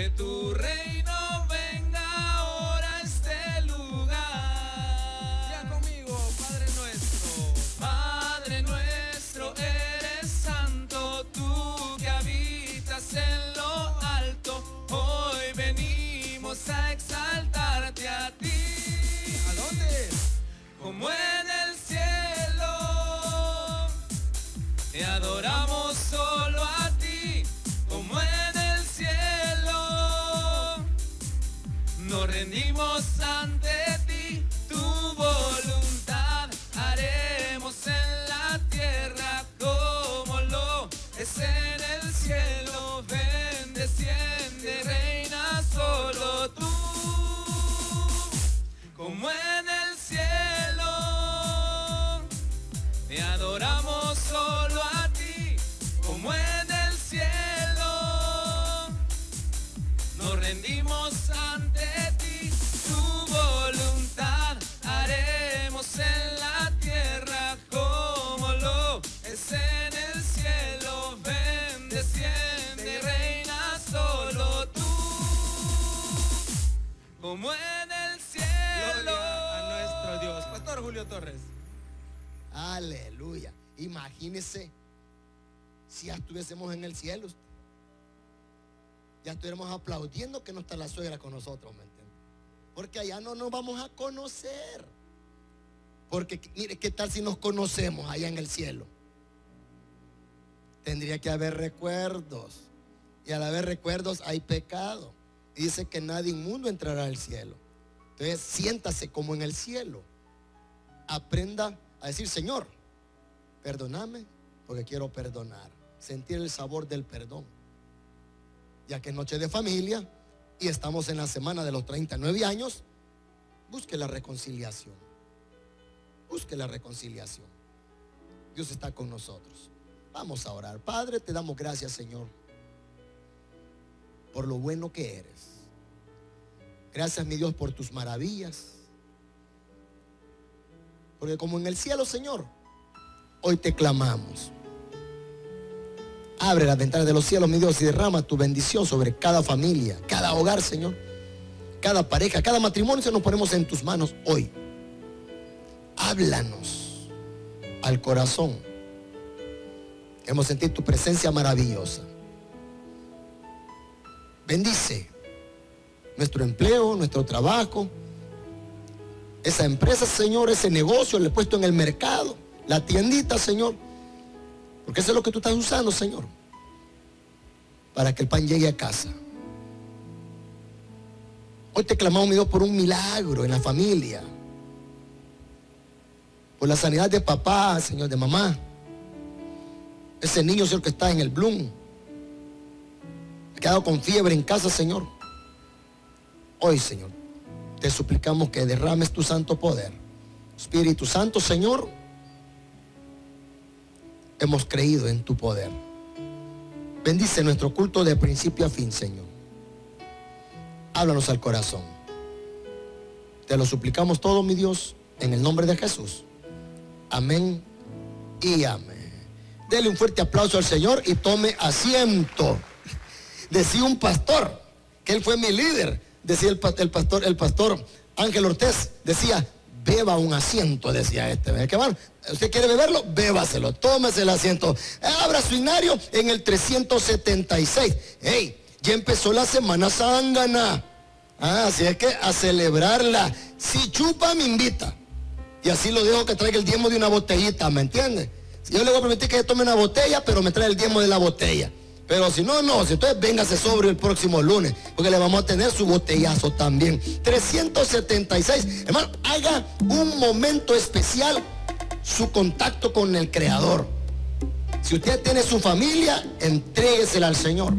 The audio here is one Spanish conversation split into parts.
que tu reino Imagínese si ya estuviésemos en el cielo. Ya estuviéramos aplaudiendo que no está la suegra con nosotros, ¿me entiende? Porque allá no nos vamos a conocer. Porque mire, ¿qué tal si nos conocemos allá en el cielo? Tendría que haber recuerdos. Y al haber recuerdos hay pecado. Dice que nadie inmundo entrará al cielo. Entonces siéntase como en el cielo. Aprenda a decir, Señor, perdóname porque quiero perdonar. Sentir el sabor del perdón. Ya que es noche de familia y estamos en la semana de los 39 años, busque la reconciliación. Busque la reconciliación. Dios está con nosotros. Vamos a orar. Padre, te damos gracias, Señor, por lo bueno que eres. Gracias, mi Dios, por tus maravillas. Porque como en el cielo, Señor, hoy te clamamos. Abre las ventanas de los cielos, mi Dios, y derrama tu bendición sobre cada familia, cada hogar, Señor. Cada pareja, cada matrimonio, se nos ponemos en tus manos hoy. Háblanos al corazón. Hemos sentido tu presencia maravillosa. Bendice nuestro empleo, nuestro trabajo, esa empresa, Señor, ese negocio, le he puesto en el mercado, la tiendita, Señor. Porque eso es lo que tú estás usando, Señor. Para que el pan llegue a casa. Hoy te clamamos, mi Dios, por un milagro en la familia. Por la sanidad de papá, Señor, de mamá. Ese niño, Señor, que está en el Bloom. Ha quedado con fiebre en casa, Señor. Hoy, Señor, te suplicamos que derrames tu santo poder. Espíritu Santo, Señor, hemos creído en tu poder. Bendice nuestro culto de principio a fin, Señor. Háblanos al corazón. Te lo suplicamos todo, mi Dios, en el nombre de Jesús. Amén y amén. Dele un fuerte aplauso al Señor y tome asiento. Decía un pastor, que él fue mi líder, decía el, pa- el pastor, el pastor Ángel Ortiz, decía, beba un asiento, decía este. ¿Ve ¿Qué van? ¿Usted quiere beberlo? Bébaselo, tómese el asiento. Abra su inario en el 376. Hey, ya empezó la semana zángana. Ah, así es que a celebrarla. Si chupa, me invita. Y así lo dejo que traiga el diezmo de una botellita, ¿me entiende? Yo le voy a permitir que tome una botella, pero me trae el diezmo de la botella. Pero si no, no, si entonces véngase sobre el próximo lunes, porque le vamos a tener su botellazo también. 376. Hermano, haga un momento especial su contacto con el Creador. Si usted tiene su familia, entréguesela al Señor.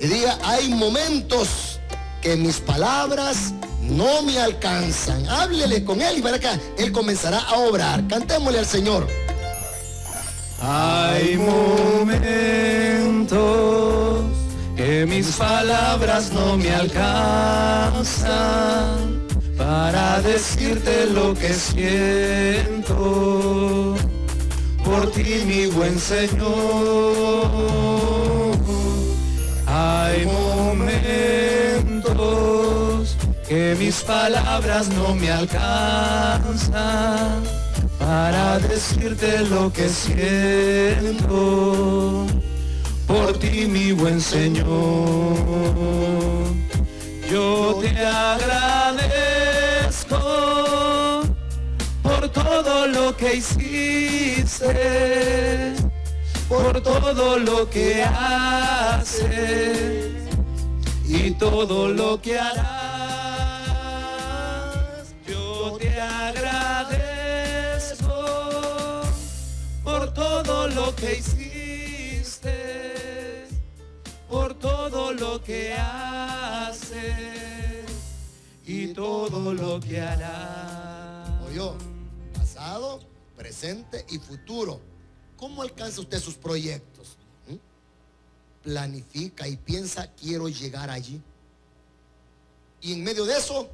Y diga, hay momentos que mis palabras no me alcanzan. Háblele con Él y para acá, Él comenzará a obrar. Cantémosle al Señor. Hay momentos que mis palabras no me alcanzan para decirte lo que siento por ti, mi buen Señor. Hay momentos que mis palabras no me alcanzan para decirte lo que siento por ti, mi buen Señor. Yo te agradezco que hiciste, por todo lo que haces y todo lo que harás. Yo te agradezco por todo lo que hiciste, por todo lo que haces y todo lo que harás. Oye, pasado, presente y futuro. ¿Cómo alcanza usted sus proyectos? ¿Mm? Planifica y piensa, quiero llegar allí. Y en medio de eso,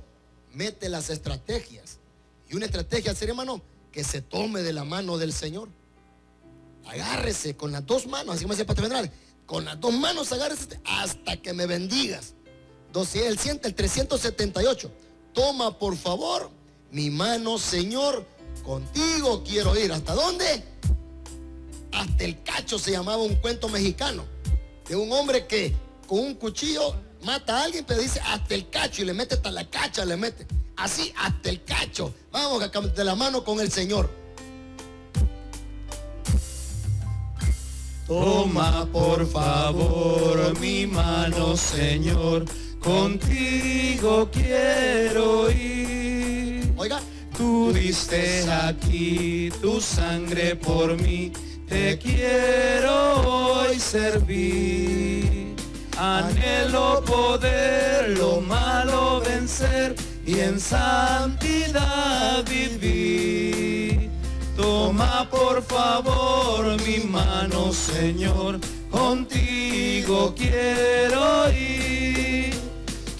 mete las estrategias. Y una estrategia, ser hermano, que se tome de la mano del Señor. Agárrese con las dos manos, así como decía Pastor con las dos manos agárrese hasta que me bendigas. Entonces él siente el 378. Toma por favor mi mano, Señor, contigo quiero ir. ¿Hasta dónde? Hasta el cacho se llamaba un cuento mexicano. De un hombre que con un cuchillo mata a alguien, pero dice hasta el cacho y le mete hasta la cacha, le mete. Así hasta el cacho. Vamos de la mano con el Señor. Toma por favor mi mano, Señor, contigo quiero ir. Oiga, Tú diste aquí tu sangre por mí, te quiero hoy servir. Anhelo poder lo malo vencer y en santidad vivir. Toma por favor mi mano, Señor, contigo quiero ir.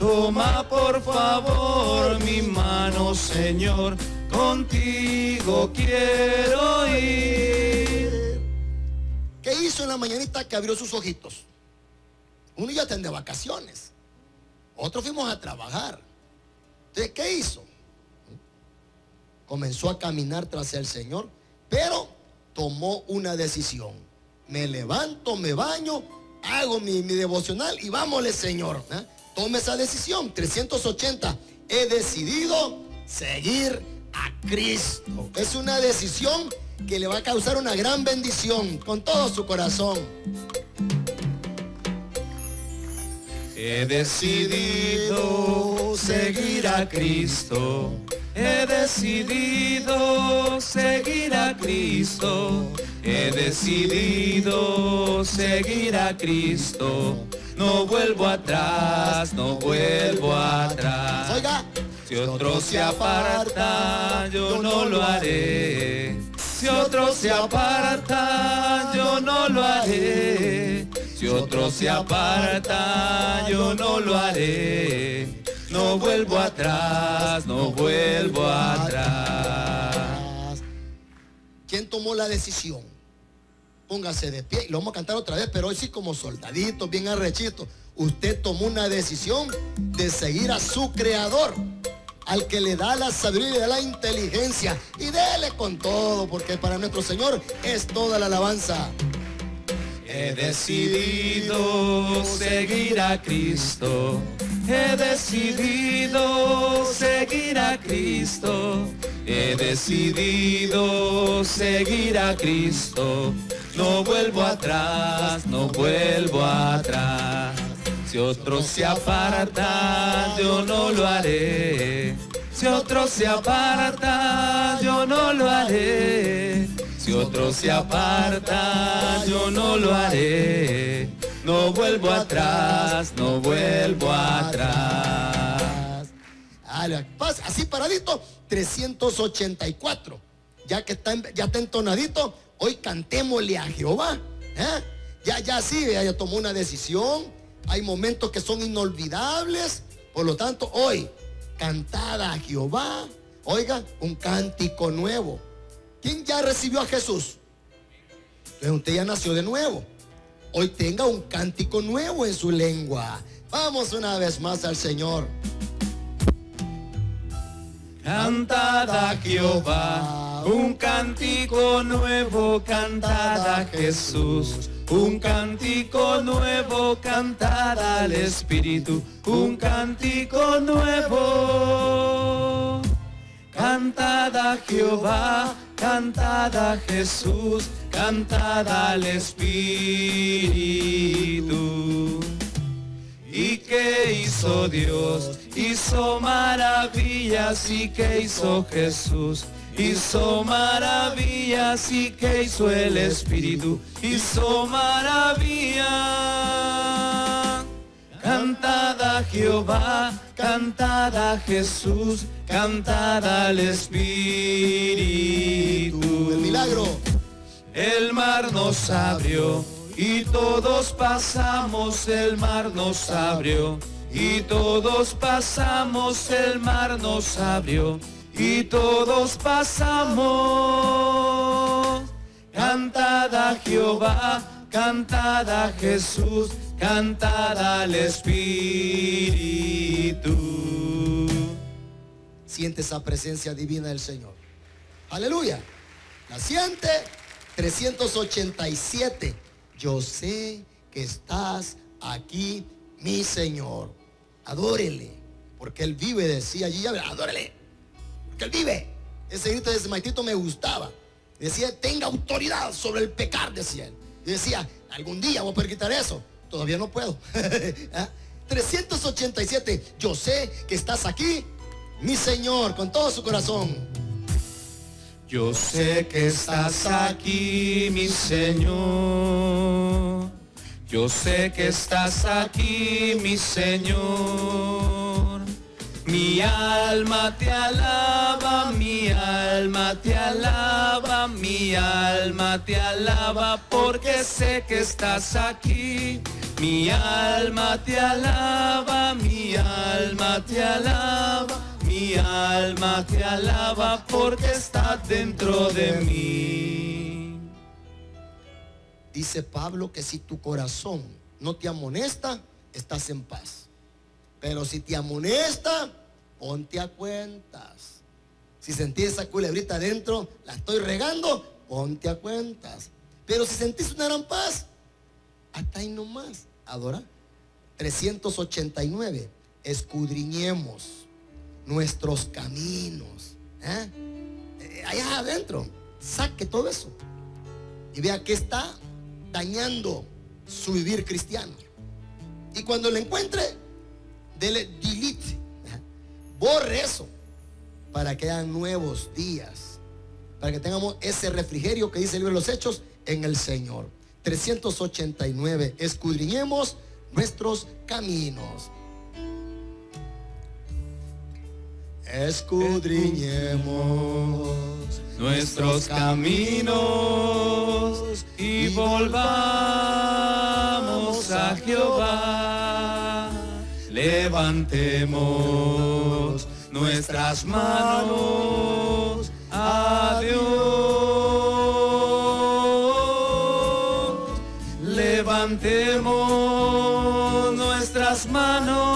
Toma por favor mi mano, Señor, contigo quiero ir. ¿qué hizo en la mañanita que abrió sus ojitos? Uno ya está de vacaciones. Otros fuimos a trabajar. Entonces, ¿qué hizo? Comenzó a caminar tras el Señor, pero tomó una decisión. Me levanto, me baño, hago mi, devocional y vámonos, Señor. ¿eh? Tome esa decisión. 380. He decidido seguir a Cristo. Es una decisión que le va a causar una gran bendición con todo su corazón. He decidido seguir a Cristo. He decidido seguir a Cristo. He decidido seguir a Cristo. No vuelvo atrás, no vuelvo atrás. Oiga, Si otro se aparta, yo no lo haré. Si otro se aparta, yo no lo haré. Si otro se aparta, yo no lo haré. No vuelvo atrás, no vuelvo atrás. ¿Quién tomó la decisión? Póngase de pie y lo vamos a cantar otra vez, pero hoy sí como soldadito, bien arrechito. Usted tomó una decisión de seguir a su creador, al que le da la sabiduría y la inteligencia. Y dele con todo, porque para nuestro Señor es toda la alabanza. He decidido seguir a Cristo. He decidido seguir a Cristo. He decidido seguir a Cristo. No vuelvo atrás, no vuelvo atrás. Si otro se aparta, yo no lo haré. Si otro se aparta, yo no lo haré. Si otro se aparta, yo no lo haré. No vuelvo atrás, no vuelvo atrás. Paz, Así paradito, 384. Ya que está, ya está entonadito, hoy cantémosle a Jehová. ¿eh? Ya, ya sí, ya, tomó una decisión. Hay momentos que son inolvidables. Por lo tanto, hoy, cantada a Jehová. Oiga, un cántico nuevo. ¿Quién ya recibió a Jesús? Entonces usted ya nació de nuevo. Hoy tenga un cántico nuevo en su lengua. Vamos una vez más al Señor. Cantad a Jehová, un cántico nuevo, cantad a Jesús. Un cántico nuevo, cantad al Espíritu, un cántico nuevo. Cantad a Jehová, cantad a Jesús, cantad al Espíritu. ¿Y qué hizo Dios? Hizo maravillas y qué hizo Jesús. Hizo maravillas y que hizo el Espíritu. Hizo maravillas. Cantad a Jehová, cantad a Jesús, cantad al Espíritu. El milagro. El mar nos abrió y todos pasamos, el mar nos abrió. Y todos pasamos, el mar nos abrió. Y todos pasamos. Cantad a Jehová, cantad a Jesús, cantad al Espíritu. Siente esa presencia divina del Señor. Aleluya. La siente 387. Yo sé que estás aquí, mi Señor. Adórele, porque Él vive, decía allí, adórele, porque Él vive. Ese grito de ese me gustaba. Decía, tenga autoridad sobre el pecar, decía él. Y decía, algún día voy a poder quitar eso. Todavía no puedo. ¿Ah? 387, yo sé que estás aquí, mi Señor, con todo su corazón. Yo sé que estás aquí, mi Señor. Yo sé que estás aquí, mi Señor. Mi alma te alaba, mi alma te alaba, mi alma te alaba, porque sé que estás aquí. Mi alma te alaba, mi alma te alaba, mi alma te alaba, porque estás dentro de mí. Dice Pablo que si tu corazón no te amonesta, estás en paz. Pero si te amonesta, ponte a cuentas. Si sentís esa culebrita adentro, la estoy regando, ponte a cuentas. Pero si sentís una gran paz, hasta ahí nomás, adora. 389, escudriñemos nuestros caminos. ¿eh? Eh, allá adentro, saque todo eso. Y vea que está dañando su vivir cristiano. Y cuando lo encuentre, dele delete. Borre eso para que hayan nuevos días. Para que tengamos ese refrigerio que dice el libro de los Hechos en el Señor. 389. Escudriñemos nuestros caminos. Escudriñemos nuestros caminos y volvamos a Jehová. Levantemos nuestras manos a Dios. Levantemos nuestras manos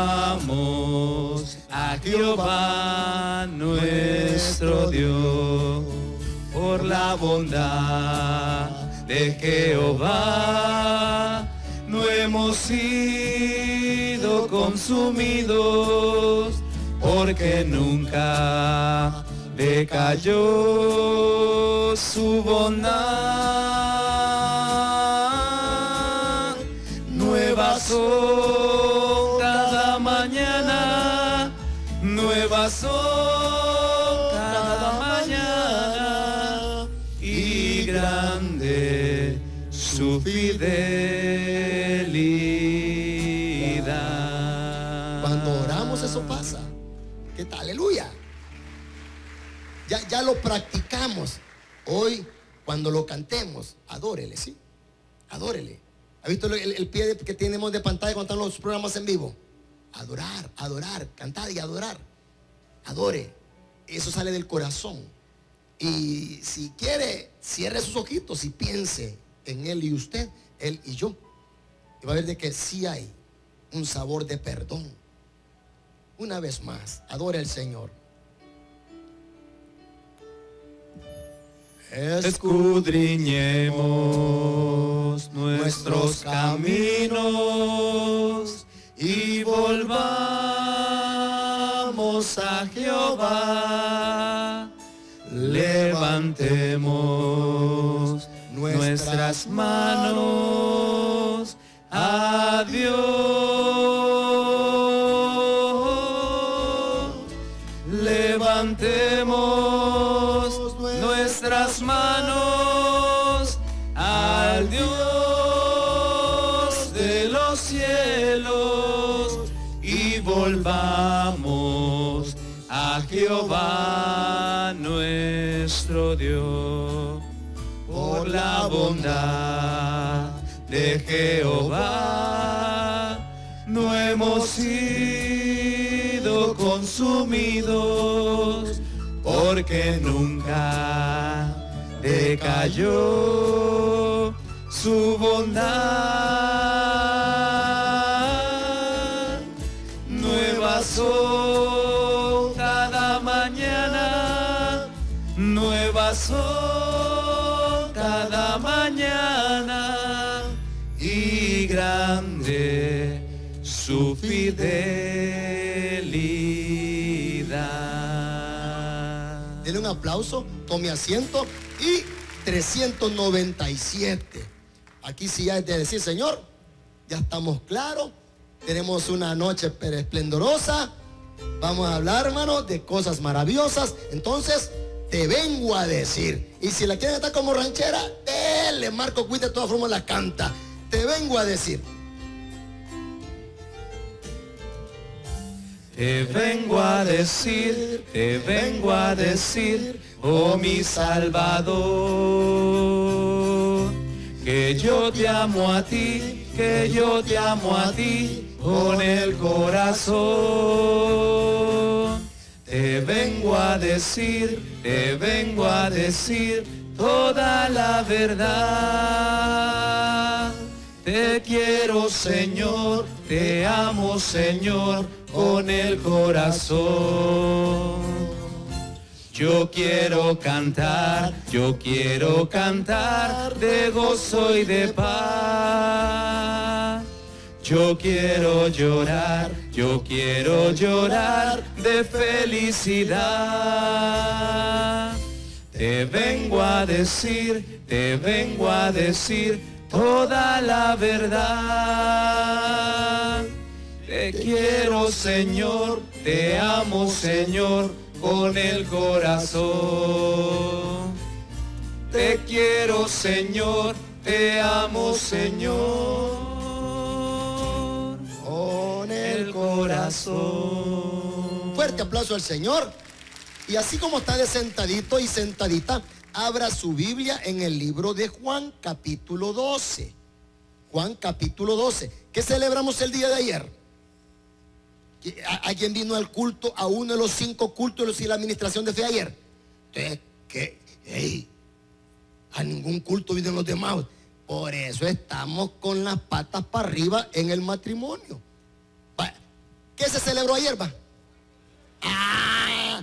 volvamos a Jehová nuestro Dios por la bondad de Jehová. No hemos sido consumidos porque nunca decayó su bondad. Nuevas su fidelidad. Cuando oramos eso pasa. ¿Qué tal? Aleluya. Ya, ya lo practicamos. Hoy, cuando lo cantemos, adórele, ¿sí? Adórele. ¿Ha visto el, el pie que tenemos de pantalla cuando están los programas en vivo? Adorar, adorar, cantar y adorar. Adore. Eso sale del corazón. Y si quiere, cierre sus ojitos y piense en él y usted, él y yo. Y va a ver de que sí hay un sabor de perdón. Una vez más, adore al Señor. Escudriñemos nuestros caminos y volvamos a Jehová. Levantemos nuestras manos a Dios. Levantemos nuestras manos al Dios de los cielos y volvamos a Jehová nuestro Dios de Jehová no hemos sido consumidos porque nunca decayó su bondad. Fidelidad. Denle un aplauso, tome asiento y 397. Aquí sí ya es de decir, Señor, ya estamos claros, tenemos una noche esplendorosa, vamos a hablar, hermano, de cosas maravillosas. Entonces, te vengo a decir. Y si la quieren estar como ranchera, dele, Marco Cuite de todas formas la canta. Te vengo a decir. Te vengo a decir, te vengo a decir, oh mi Salvador, que yo te amo a ti, que yo te amo a ti con el corazón. Te vengo a decir, te vengo a decir toda la verdad. Te quiero Señor, te amo Señor con el corazón. Yo quiero cantar, yo quiero cantar de gozo y de paz. Yo quiero llorar, yo quiero llorar de felicidad. Te vengo a decir, te vengo a decir toda la verdad. Te quiero Señor, te amo Señor con el corazón. Te quiero Señor, te amo Señor Con el corazón. Fuerte aplauso al Señor. Y así como está de sentadito y sentadita, abra su Biblia en el libro de Juan capítulo 12. Juan capítulo 12. ¿Qué celebramos el día de ayer? ¿Que- a- ¿Alguien vino al culto, a uno de los cinco cultos y la administración de fe ayer? ¿qué? A ningún culto vienen los demás. Por eso estamos con las patas para arriba en el matrimonio. ¿Qué se celebró ayer, va? Ah,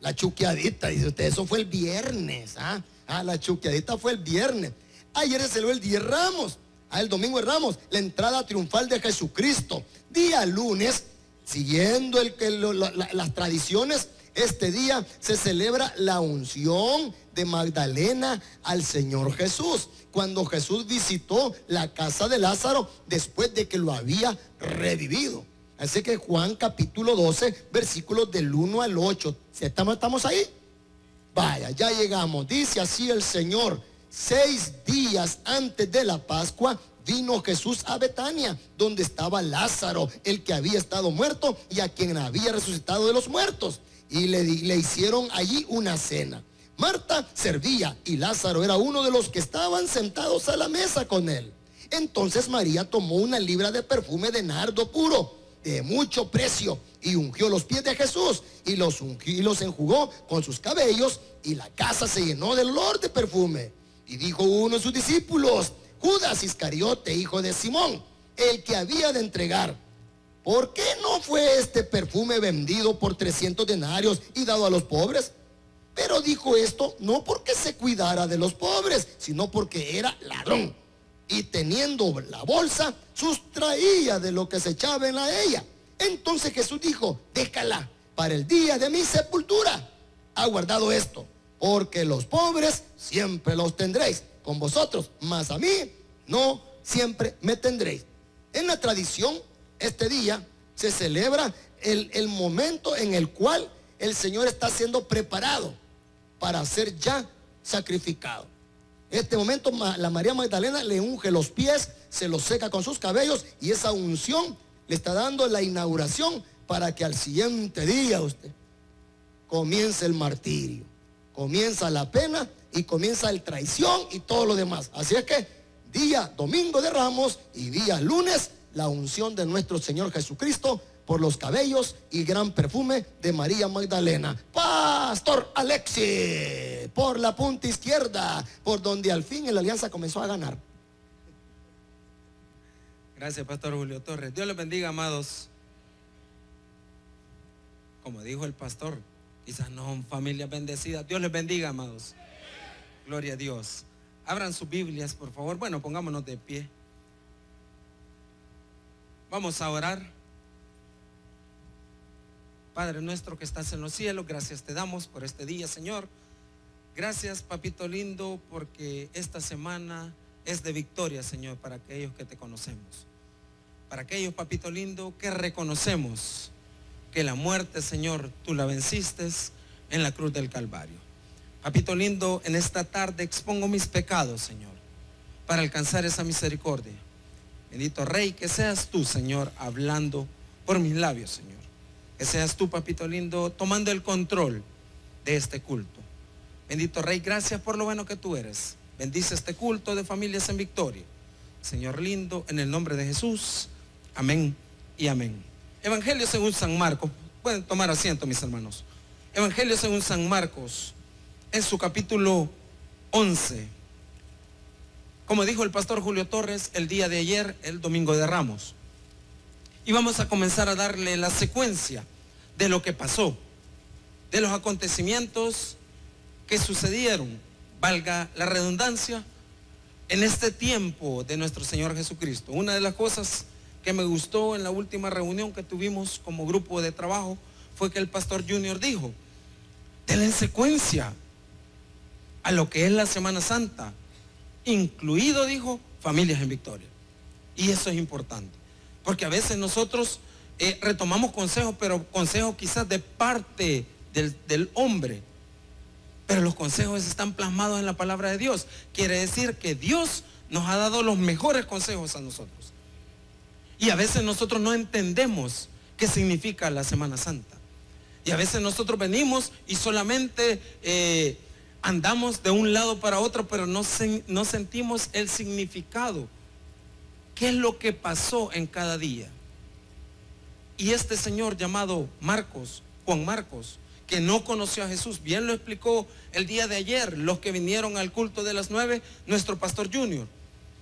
la chuqueadita, dice usted, eso fue el viernes. Ah, Ah, la chuqueadita fue el viernes. Ayer se celebró el día de Ramos. Ah, el domingo de Ramos, la entrada triunfal de Jesucristo. Día lunes, siguiendo el, la- las tradiciones, este día se celebra la unción de Magdalena al Señor Jesús. Cuando Jesús visitó la casa de Lázaro después de que lo había revivido. Así que Juan capítulo 12, versículos del 1 al 8. ¿Sí ¿Estamos, estamos ahí? Vaya, ya llegamos. Dice así el Señor. Seis días antes de la Pascua vino Jesús a Betania, donde estaba Lázaro, el que había estado muerto y a quien había resucitado de los muertos. Y le, le hicieron allí una cena. Marta servía y Lázaro era uno de los que estaban sentados a la mesa con él. Entonces María tomó una libra de perfume de nardo puro, de mucho precio, y ungió los pies de Jesús, y los, ungió, y los enjugó con sus cabellos, y la casa se llenó del olor de perfume. Y dijo uno de sus discípulos, Judas Iscariote, hijo de Simón, el que había de entregar. ¿Por qué no fue este perfume vendido por 300 denarios y dado a los pobres? Pero dijo esto no porque se cuidara de los pobres, sino porque era ladrón. Y teniendo la bolsa, sustraía de lo que se echaba en la ella. Entonces Jesús dijo, déjala para el día de mi sepultura. Ha guardado esto, porque los pobres siempre los tendréis con vosotros, mas a mí no siempre me tendréis. En la tradición, este día se celebra el, el momento en el cual el Señor está siendo preparado para ser ya sacrificado. Este momento la María Magdalena le unge los pies, se los seca con sus cabellos y esa unción le está dando la inauguración para que al siguiente día usted comience el martirio, comienza la pena y comienza el traición y todo lo demás. Así es que día domingo de Ramos y día lunes la unción de nuestro Señor Jesucristo por los cabellos y gran perfume de María Magdalena. Pastor Alexi, por la punta izquierda, por donde al fin la alianza comenzó a ganar. Gracias, Pastor Julio Torres. Dios les bendiga, amados. Como dijo el pastor, quizás no son familias bendecidas. Dios les bendiga, amados. Gloria a Dios. Abran sus Biblias, por favor. Bueno, pongámonos de pie. Vamos a orar. Padre nuestro que estás en los cielos, gracias te damos por este día, Señor. Gracias, papito lindo, porque esta semana es de victoria, Señor, para aquellos que te conocemos. Para aquellos, papito lindo, que reconocemos que la muerte, Señor, tú la venciste en la cruz del Calvario. Papito lindo, en esta tarde expongo mis pecados, Señor, para alcanzar esa misericordia. Bendito Rey, que seas tú, Señor, hablando por mis labios, Señor. Que seas tú, papito lindo, tomando el control de este culto. Bendito Rey, gracias por lo bueno que tú eres. Bendice este culto de familias en victoria. Señor lindo, en el nombre de Jesús. Amén y amén. Evangelio según San Marcos. Pueden tomar asiento, mis hermanos. Evangelio según San Marcos, en su capítulo 11. Como dijo el pastor Julio Torres el día de ayer, el domingo de Ramos. Y vamos a comenzar a darle la secuencia de lo que pasó, de los acontecimientos que sucedieron, valga la redundancia, en este tiempo de nuestro Señor Jesucristo. Una de las cosas que me gustó en la última reunión que tuvimos como grupo de trabajo fue que el pastor Junior dijo, denle en secuencia a lo que es la Semana Santa, incluido, dijo, familias en victoria. Y eso es importante. Porque a veces nosotros eh, retomamos consejos, pero consejos quizás de parte del, hombre. Pero los consejos están plasmados en la palabra de Dios. Quiere decir que Dios nos ha dado los mejores consejos a nosotros. Y a veces nosotros no entendemos qué significa la Semana Santa. Y a veces nosotros venimos y solamente eh, andamos de un lado para otro, pero no sentimos el significado qué es lo que pasó en cada día. Y este señor llamado Marcos, Juan Marcos, que no conoció a Jesús, bien lo explicó el día de ayer, los que vinieron al culto de las nueve, nuestro pastor Junior.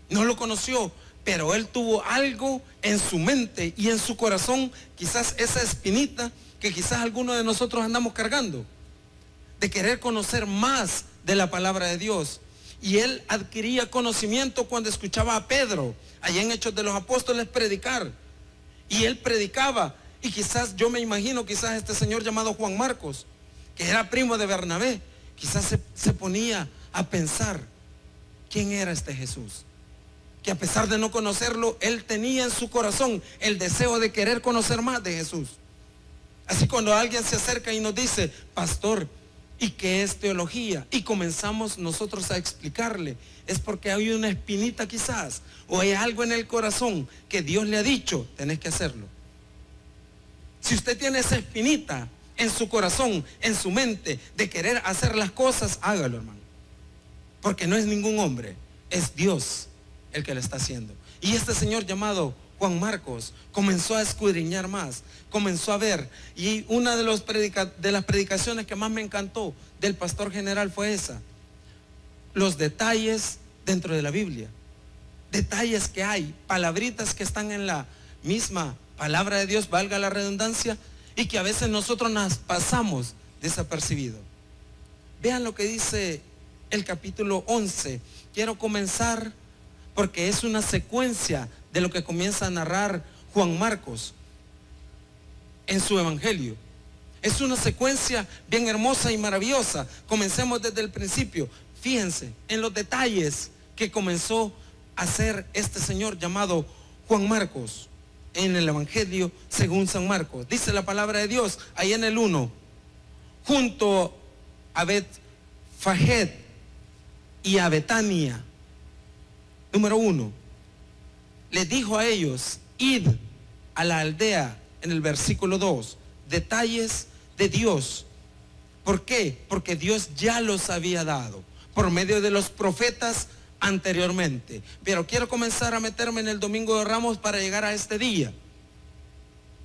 No lo conoció, pero él tuvo algo en su mente y en su corazón, quizás esa espinita que quizás algunos de nosotros andamos cargando, de querer conocer más de la palabra de Dios. Y él adquiría conocimiento cuando escuchaba a Pedro, allá en Hechos de los Apóstoles, predicar. Y él predicaba. Y quizás yo me imagino, quizás este señor llamado Juan Marcos, que era primo de Bernabé, quizás se, se ponía a pensar quién era este Jesús. Que a pesar de no conocerlo, él tenía en su corazón el deseo de querer conocer más de Jesús. Así cuando alguien se acerca y nos dice, pastor, ¿y qué es teología? Y comenzamos nosotros a explicarle es porque hay una espinita quizás, o hay algo en el corazón que Dios le ha dicho, tenés que hacerlo. Si usted tiene esa espinita en su corazón, en su mente, de querer hacer las cosas, hágalo, hermano. Porque no es ningún hombre, es Dios el que lo está haciendo. Y este señor llamado Juan Marcos comenzó a escudriñar más, comenzó a ver. Y una de, de las predicaciones que más me encantó del pastor general fue esa los detalles dentro de la Biblia. detalles que hay, palabritas que están en la misma palabra de Dios, valga la redundancia, y que a veces nosotros nos pasamos desapercibido. Vean lo que dice el capítulo 11. Quiero comenzar porque es una secuencia de lo que comienza a narrar Juan Marcos en su evangelio. Es una secuencia bien hermosa y maravillosa. Comencemos desde el principio. Fíjense en los detalles que comenzó a hacer este señor llamado Juan Marcos en el Evangelio según San Marcos. Dice la palabra de Dios ahí en el 1, junto a Bet Fajet y a Betania. Número 1, les dijo a ellos, id a la aldea en el versículo 2, detalles de Dios. ¿Por qué? Porque Dios ya los había dado por medio de los profetas anteriormente. Pero quiero comenzar a meterme en el Domingo de Ramos para llegar a este día,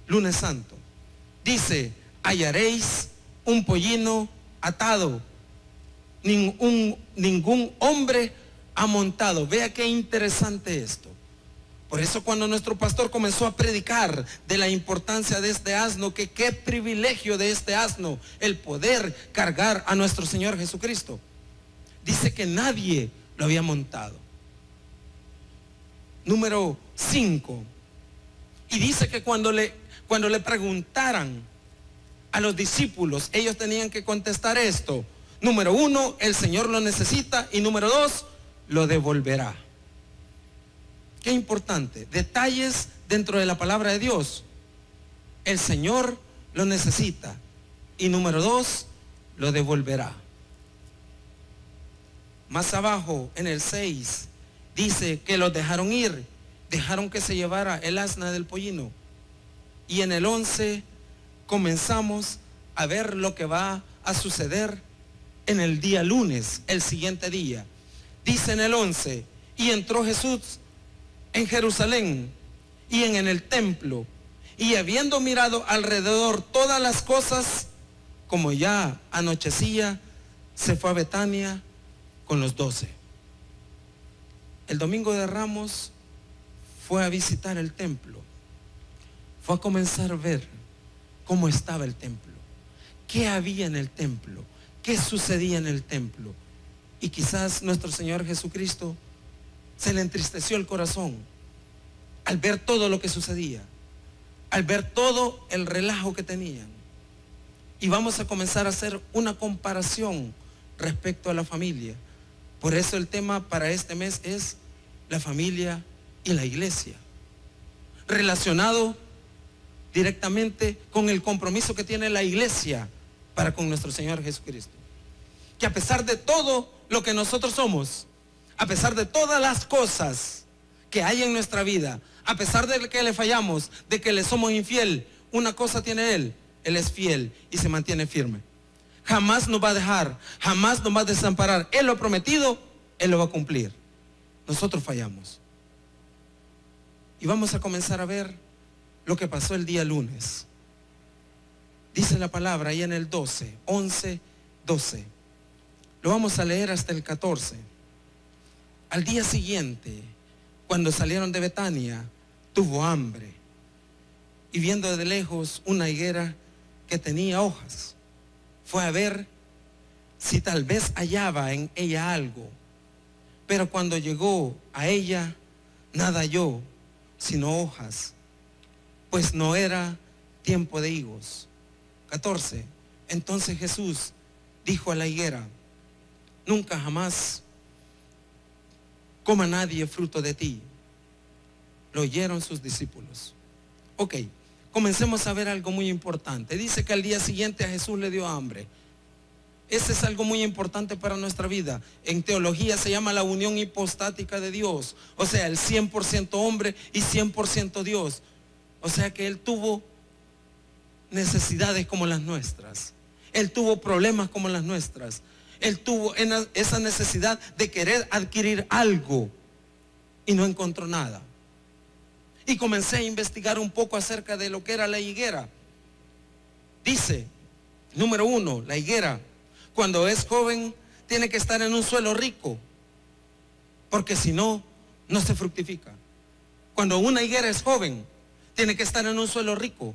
lunes santo. Dice, hallaréis un pollino atado, ningún, ningún hombre ha montado. Vea qué interesante esto. Por eso cuando nuestro pastor comenzó a predicar de la importancia de este asno, que qué privilegio de este asno el poder cargar a nuestro Señor Jesucristo. Dice que nadie lo había montado. Número 5. Y dice que cuando le, cuando le preguntaran a los discípulos, ellos tenían que contestar esto. Número uno, el Señor lo necesita. Y número dos, lo devolverá. Qué importante. Detalles dentro de la palabra de Dios. El Señor lo necesita. Y número dos, lo devolverá. Más abajo, en el 6, dice que los dejaron ir. Dejaron que se llevara el asna del pollino. Y en el 11 comenzamos a ver lo que va a suceder en el día lunes, el siguiente día. Dice en el 11, y entró Jesús en Jerusalén y en, el templo, y habiendo mirado alrededor todas las cosas, como ya anochecía, se fue a Betania con los doce. El domingo de Ramos fue a visitar el templo, fue a comenzar a ver cómo estaba el templo, qué había en el templo, qué sucedía en el templo. Y quizás nuestro Señor Jesucristo se le entristeció el corazón al ver todo lo que sucedía, al ver todo el relajo que tenían. Y vamos a comenzar a hacer una comparación respecto a la familia. Por eso el tema para este mes es la familia y la iglesia. Relacionado directamente con el compromiso que tiene la iglesia para con nuestro Señor Jesucristo. Que a pesar de todo lo que nosotros somos, a pesar de todas las cosas que hay en nuestra vida, a pesar de que le fallamos, de que le somos infiel, una cosa tiene Él, Él es fiel y se mantiene firme. Jamás nos va a dejar, jamás nos va a desamparar. Él lo ha prometido, Él lo va a cumplir. Nosotros fallamos. Y vamos a comenzar a ver lo que pasó el día lunes. Dice la palabra ahí en el 12, 11, 12. Lo vamos a leer hasta el 14. Al día siguiente, cuando salieron de Betania, tuvo hambre y viendo de lejos una higuera que tenía hojas, fue a ver si tal vez hallaba en ella algo. Pero cuando llegó a ella, nada halló, sino hojas, pues no era tiempo de higos. 14. Entonces Jesús dijo a la higuera, nunca jamás coma nadie fruto de ti. Lo oyeron sus discípulos. Ok, comencemos a ver algo muy importante. Dice que al día siguiente a Jesús le dio hambre. Ese es algo muy importante para nuestra vida. En teología se llama la unión hipostática de Dios. O sea, el 100% hombre y 100% Dios. O sea que Él tuvo necesidades como las nuestras. Él tuvo problemas como las nuestras él tuvo esa necesidad de querer adquirir algo y no encontró nada. Y comencé a investigar un poco acerca de lo que era la higuera. Dice, número uno, la higuera, cuando es joven, tiene que estar en un suelo rico, porque si no, no se fructifica. Cuando una higuera es joven, tiene que estar en un suelo rico,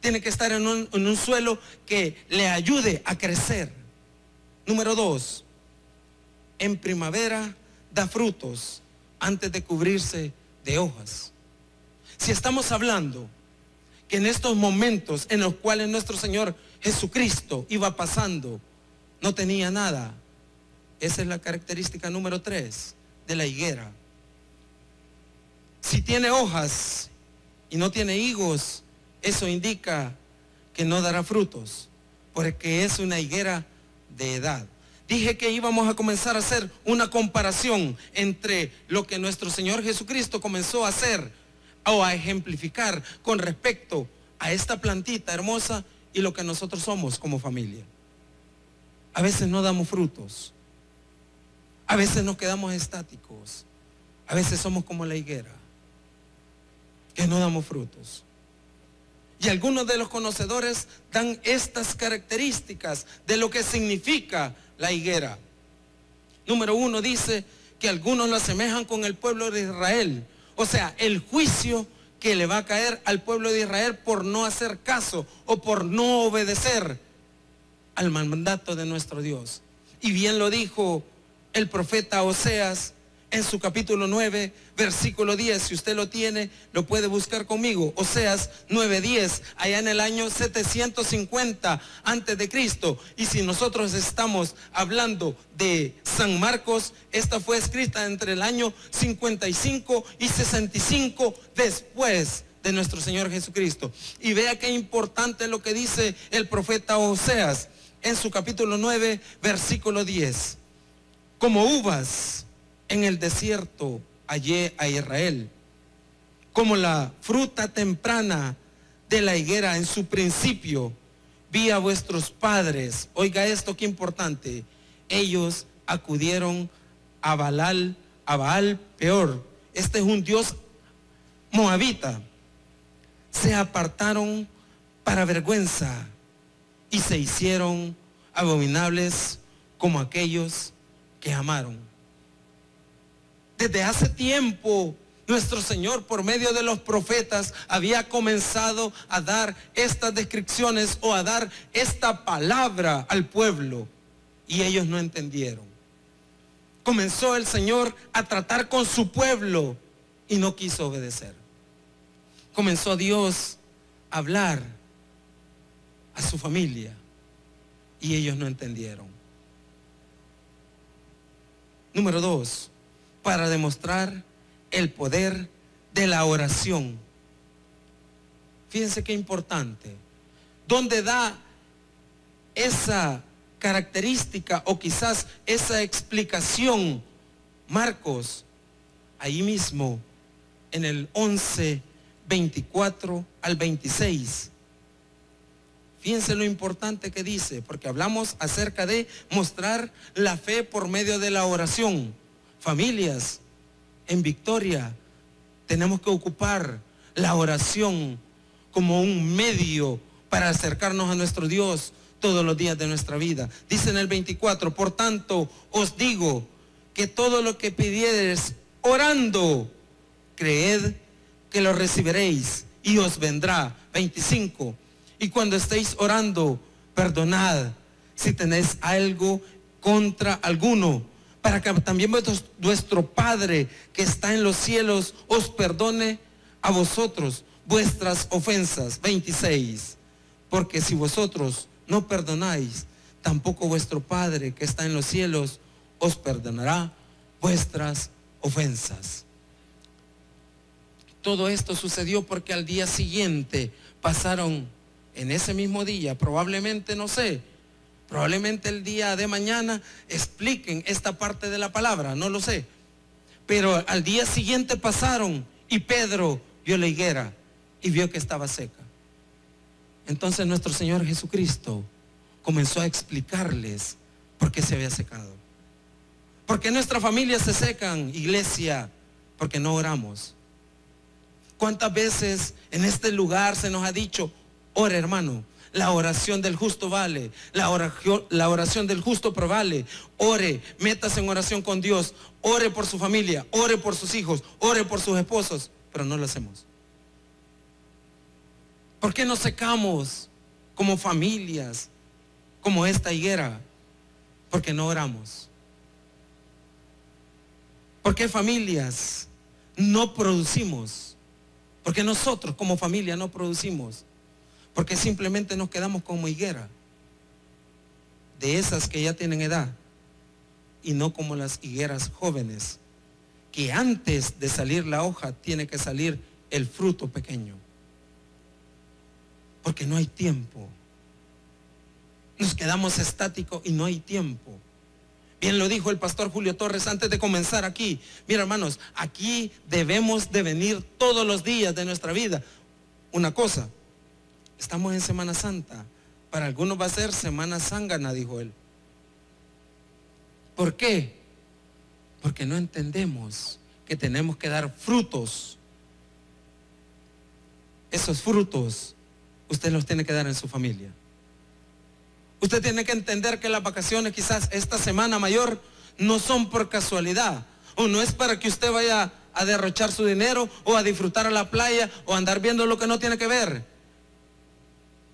tiene que estar en un, en un suelo que le ayude a crecer. Número dos, en primavera da frutos antes de cubrirse de hojas. Si estamos hablando que en estos momentos en los cuales nuestro Señor Jesucristo iba pasando, no tenía nada, esa es la característica número tres de la higuera. Si tiene hojas y no tiene higos, eso indica que no dará frutos, porque es una higuera de edad. Dije que íbamos a comenzar a hacer una comparación entre lo que nuestro Señor Jesucristo comenzó a hacer o a ejemplificar con respecto a esta plantita hermosa y lo que nosotros somos como familia. A veces no damos frutos. A veces nos quedamos estáticos. A veces somos como la higuera, que no damos frutos. Y algunos de los conocedores dan estas características de lo que significa la higuera. Número uno dice que algunos lo asemejan con el pueblo de Israel. O sea, el juicio que le va a caer al pueblo de Israel por no hacer caso o por no obedecer al mandato de nuestro Dios. Y bien lo dijo el profeta Oseas en su capítulo 9, versículo 10. Si usted lo tiene, lo puede buscar conmigo. Oseas 9:10, allá en el año 750 antes de Cristo. Y si nosotros estamos hablando de San Marcos, esta fue escrita entre el año 55 y 65 después de nuestro Señor Jesucristo. Y vea qué importante lo que dice el profeta Oseas en su capítulo 9, versículo 10. Como uvas en el desierto hallé a Israel, como la fruta temprana de la higuera en su principio, vi a vuestros padres. Oiga esto, qué importante. Ellos acudieron a Baal, a Baal peor. Este es un dios moabita. Se apartaron para vergüenza y se hicieron abominables como aquellos que amaron. Desde hace tiempo nuestro Señor por medio de los profetas había comenzado a dar estas descripciones o a dar esta palabra al pueblo y ellos no entendieron. Comenzó el Señor a tratar con su pueblo y no quiso obedecer. Comenzó Dios a hablar a su familia y ellos no entendieron. Número dos, para demostrar el poder de la oración. Fíjense qué importante. Donde da esa característica o quizás esa explicación Marcos, ahí mismo en el 11, 24 al 26. Fíjense lo importante que dice, porque hablamos acerca de mostrar la fe por medio de la oración. Familias, en victoria, tenemos que ocupar la oración como un medio para acercarnos a nuestro Dios todos los días de nuestra vida. Dice en el 24, por tanto os digo que todo lo que pidieres orando, creed que lo recibiréis y os vendrá. 25 y cuando estéis orando, perdonad si tenéis algo contra alguno, para que también vuestro Padre que está en los cielos os perdone a vosotros vuestras ofensas. 26. Porque si vosotros no perdonáis, tampoco vuestro Padre que está en los cielos os perdonará vuestras ofensas. Todo esto sucedió porque al día siguiente pasaron en ese mismo día, probablemente, no sé, probablemente el día de mañana expliquen esta parte de la palabra, no lo sé. Pero al día siguiente pasaron y Pedro vio la higuera y vio que estaba seca. Entonces nuestro Señor Jesucristo comenzó a explicarles por qué se había secado. Porque nuestra familia se secan, iglesia, porque no oramos. ¿Cuántas veces en este lugar se nos ha dicho, Ora, hermano, La oración del justo vale. La oración, del justo provale. Ore, métase en oración con Dios. Ore por su familia, ore por sus hijos, ore por sus esposos. Pero no lo hacemos. ¿Por qué nos secamos como familias, como esta higuera? Porque no oramos. ¿Por qué familias no producimos? Porque nosotros como familia no producimos. Porque simplemente nos quedamos como higuera. De esas que ya tienen edad. Y no como las higueras jóvenes. Que antes de salir la hoja tiene que salir el fruto pequeño. Porque no hay tiempo. Nos quedamos estáticos y no hay tiempo. Bien lo dijo el pastor Julio Torres antes de comenzar aquí. Mira hermanos, aquí debemos de venir todos los días de nuestra vida. Una cosa, estamos en Semana Santa. Para algunos va a ser Semana Zángana, dijo él. ¿Por qué? Porque no entendemos que tenemos que dar frutos. Esos frutos usted los tiene que dar en su familia. Usted tiene que entender que las vacaciones quizás esta semana mayor no son por casualidad. O no es para que usted vaya a derrochar su dinero o a disfrutar a la playa o andar viendo lo que no tiene que ver.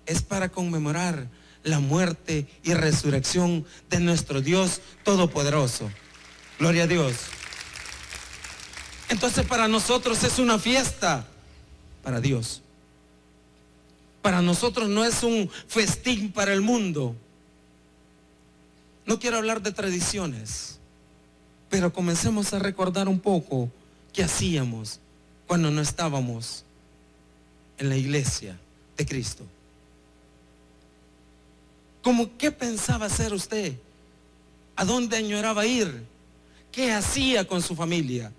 Es para conmemorar la muerte y resurrección de nuestro Dios Todopoderoso. Gloria a Dios. Entonces para nosotros es una fiesta para Dios. Para nosotros no es un festín para el mundo. No quiero hablar de tradiciones, pero comencemos a recordar un poco qué hacíamos cuando no estábamos en la iglesia de Cristo. ¿Cómo qué pensaba hacer usted? ¿A dónde añoraba ir? ¿Qué hacía con su familia?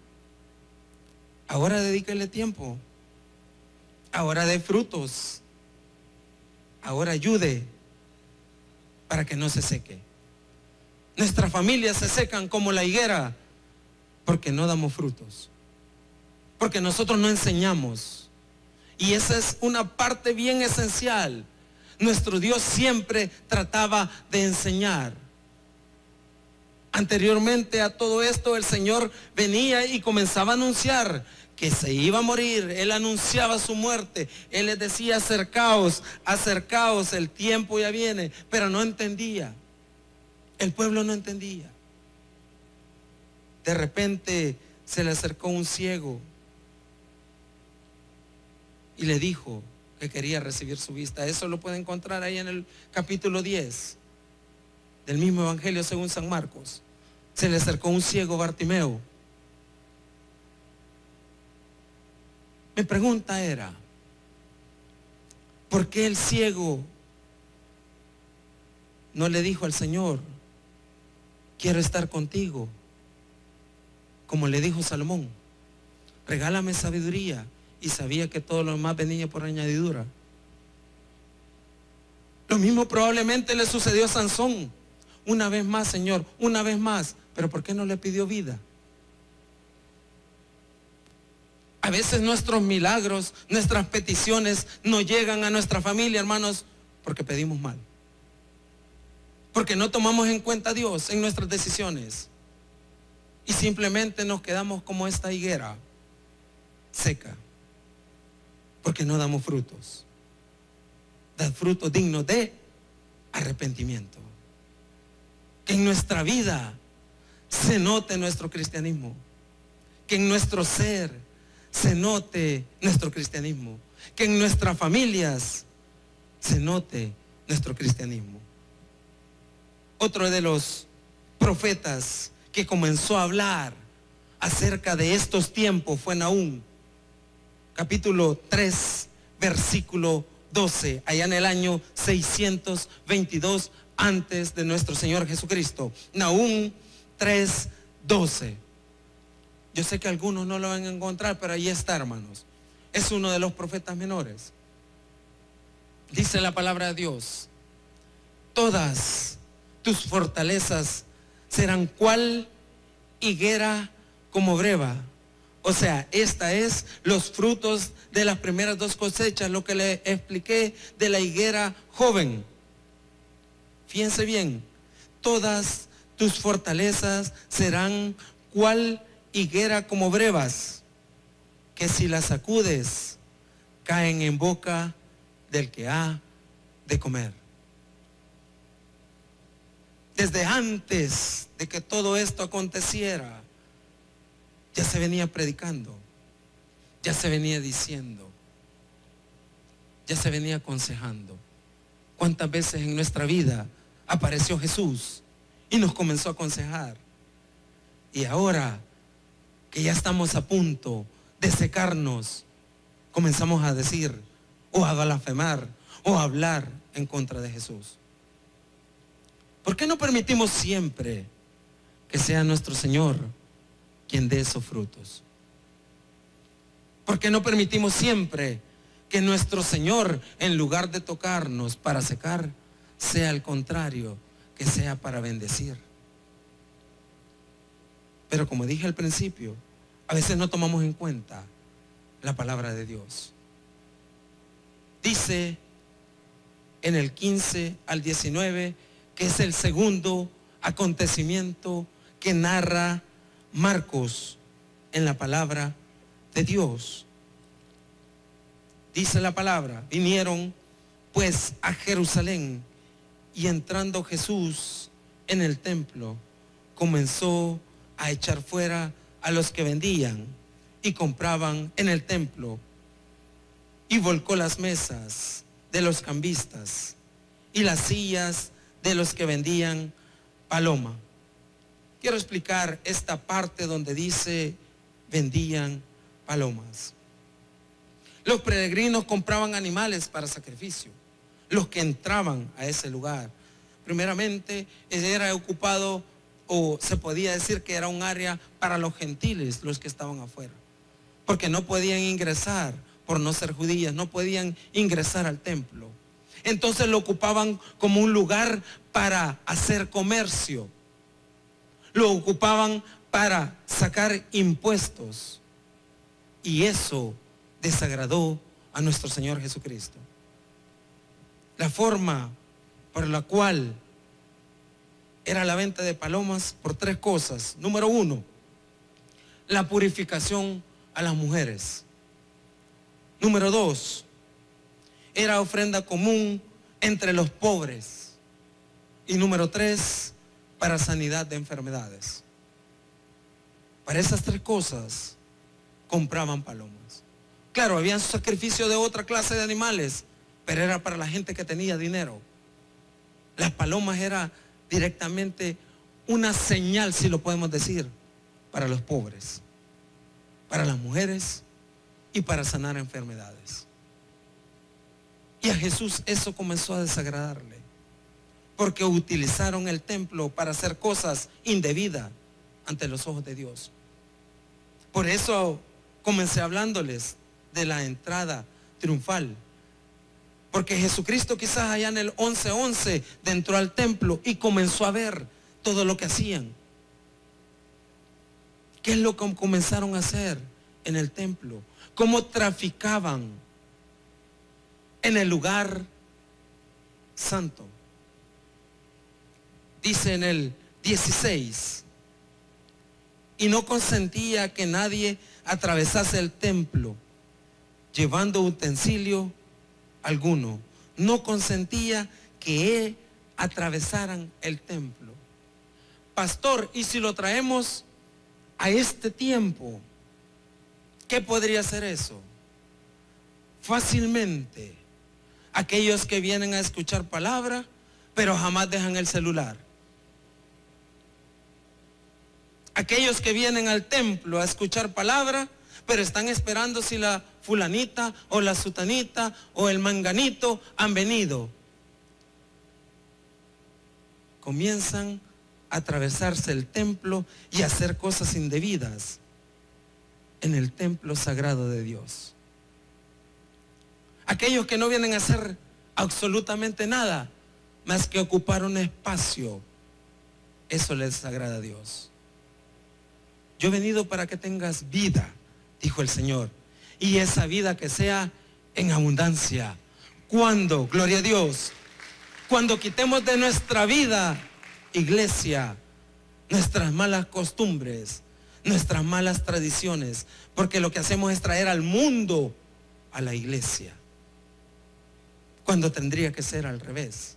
Ahora dedíquele tiempo. Ahora de frutos ahora ayude para que no se seque. Nuestras familias se secan como la higuera porque no damos frutos, porque nosotros no enseñamos. Y esa es una parte bien esencial. Nuestro Dios siempre trataba de enseñar. Anteriormente a todo esto el Señor venía y comenzaba a anunciar que se iba a morir. Él anunciaba su muerte. Él les decía, acercaos, acercaos, el tiempo ya viene. Pero no entendía. El pueblo no entendía. De repente se le acercó un ciego y le dijo que quería recibir su vista. Eso lo puede encontrar ahí en el capítulo 10 del mismo Evangelio según San Marcos. Se le acercó un ciego Bartimeo Mi pregunta era, ¿por qué el ciego no le dijo al Señor, quiero estar contigo? Como le dijo Salomón, regálame sabiduría y sabía que todo lo demás venía por añadidura. Lo mismo probablemente le sucedió a Sansón. Una vez más, Señor, una vez más. Pero ¿por qué no le pidió vida? A veces nuestros milagros, nuestras peticiones no llegan a nuestra familia, hermanos, porque pedimos mal. Porque no tomamos en cuenta a Dios en nuestras decisiones. Y simplemente nos quedamos como esta higuera seca. Porque no damos frutos. Dad frutos dignos de arrepentimiento. Que en nuestra vida se note nuestro cristianismo. Que en nuestro ser se note nuestro cristianismo, que en nuestras familias se note nuestro cristianismo. Otro de los profetas que comenzó a hablar acerca de estos tiempos fue Naúm, capítulo 3, versículo 12, allá en el año 622 antes de nuestro Señor Jesucristo. Naúm 3, 12. Yo sé que algunos no lo van a encontrar, pero ahí está, hermanos. Es uno de los profetas menores. Dice la palabra de Dios, todas tus fortalezas serán cual higuera como breva, O sea, esta es los frutos de las primeras dos cosechas, lo que le expliqué de la higuera joven. Fíjense bien, todas tus fortalezas serán cual higuera como brevas, que si las sacudes, caen en boca del que ha de comer. Desde antes de que todo esto aconteciera, ya se venía predicando, ya se venía diciendo, ya se venía aconsejando. ¿Cuántas veces en nuestra vida apareció Jesús y nos comenzó a aconsejar? Y ahora que ya estamos a punto de secarnos, comenzamos a decir o a blasfemar o a hablar en contra de Jesús. ¿Por qué no permitimos siempre que sea nuestro Señor quien dé esos frutos? ¿Por qué no permitimos siempre que nuestro Señor, en lugar de tocarnos para secar, sea al contrario, que sea para bendecir? Pero como dije al principio, a veces no tomamos en cuenta la palabra de Dios. Dice en el 15 al 19 que es el segundo acontecimiento que narra Marcos en la palabra de Dios. Dice la palabra, vinieron pues a Jerusalén y entrando Jesús en el templo, comenzó a echar fuera a los que vendían y compraban en el templo y volcó las mesas de los cambistas y las sillas de los que vendían paloma. Quiero explicar esta parte donde dice vendían palomas. Los peregrinos compraban animales para sacrificio. Los que entraban a ese lugar. Primeramente era ocupado o se podía decir que era un área para los gentiles, los que estaban afuera. Porque no podían ingresar por no ser judías, no podían ingresar al templo. Entonces lo ocupaban como un lugar para hacer comercio. Lo ocupaban para sacar impuestos. Y eso desagradó a nuestro Señor Jesucristo. La forma por la cual era la venta de palomas por tres cosas. Número uno, la purificación a las mujeres. Número dos, era ofrenda común entre los pobres. Y número tres, para sanidad de enfermedades. Para esas tres cosas compraban palomas. Claro, habían sacrificio de otra clase de animales, pero era para la gente que tenía dinero. Las palomas era directamente una señal, si lo podemos decir, para los pobres, para las mujeres y para sanar enfermedades. Y a Jesús eso comenzó a desagradarle. Porque utilizaron el templo para hacer cosas indebidas ante los ojos de Dios. Por eso comencé hablándoles de la entrada triunfal. Porque Jesucristo quizás allá en el 11:11 entró al templo y comenzó a ver todo lo que hacían. ¿Qué es lo que comenzaron a hacer en el templo? ¿Cómo traficaban? en el lugar santo. Dice en el 16, y no consentía que nadie atravesase el templo llevando utensilio alguno. No consentía que atravesaran el templo. Pastor, y si lo traemos a este tiempo, ¿qué podría ser eso? Fácilmente aquellos que vienen a escuchar palabra, pero jamás dejan el celular. Aquellos que vienen al templo a escuchar palabra, pero están esperando si la fulanita o la sutanita o el manganito han venido. Comienzan a atravesarse el templo y a hacer cosas indebidas en el templo sagrado de Dios. Aquellos que no vienen a hacer absolutamente nada más que ocupar un espacio, eso les agrada a Dios. Yo he venido para que tengas vida dijo el Señor. Y esa vida que sea en abundancia. Cuando, gloria a Dios, cuando quitemos de nuestra vida, iglesia, nuestras malas costumbres, nuestras malas tradiciones, porque lo que hacemos es traer al mundo a la iglesia, cuando tendría que ser al revés,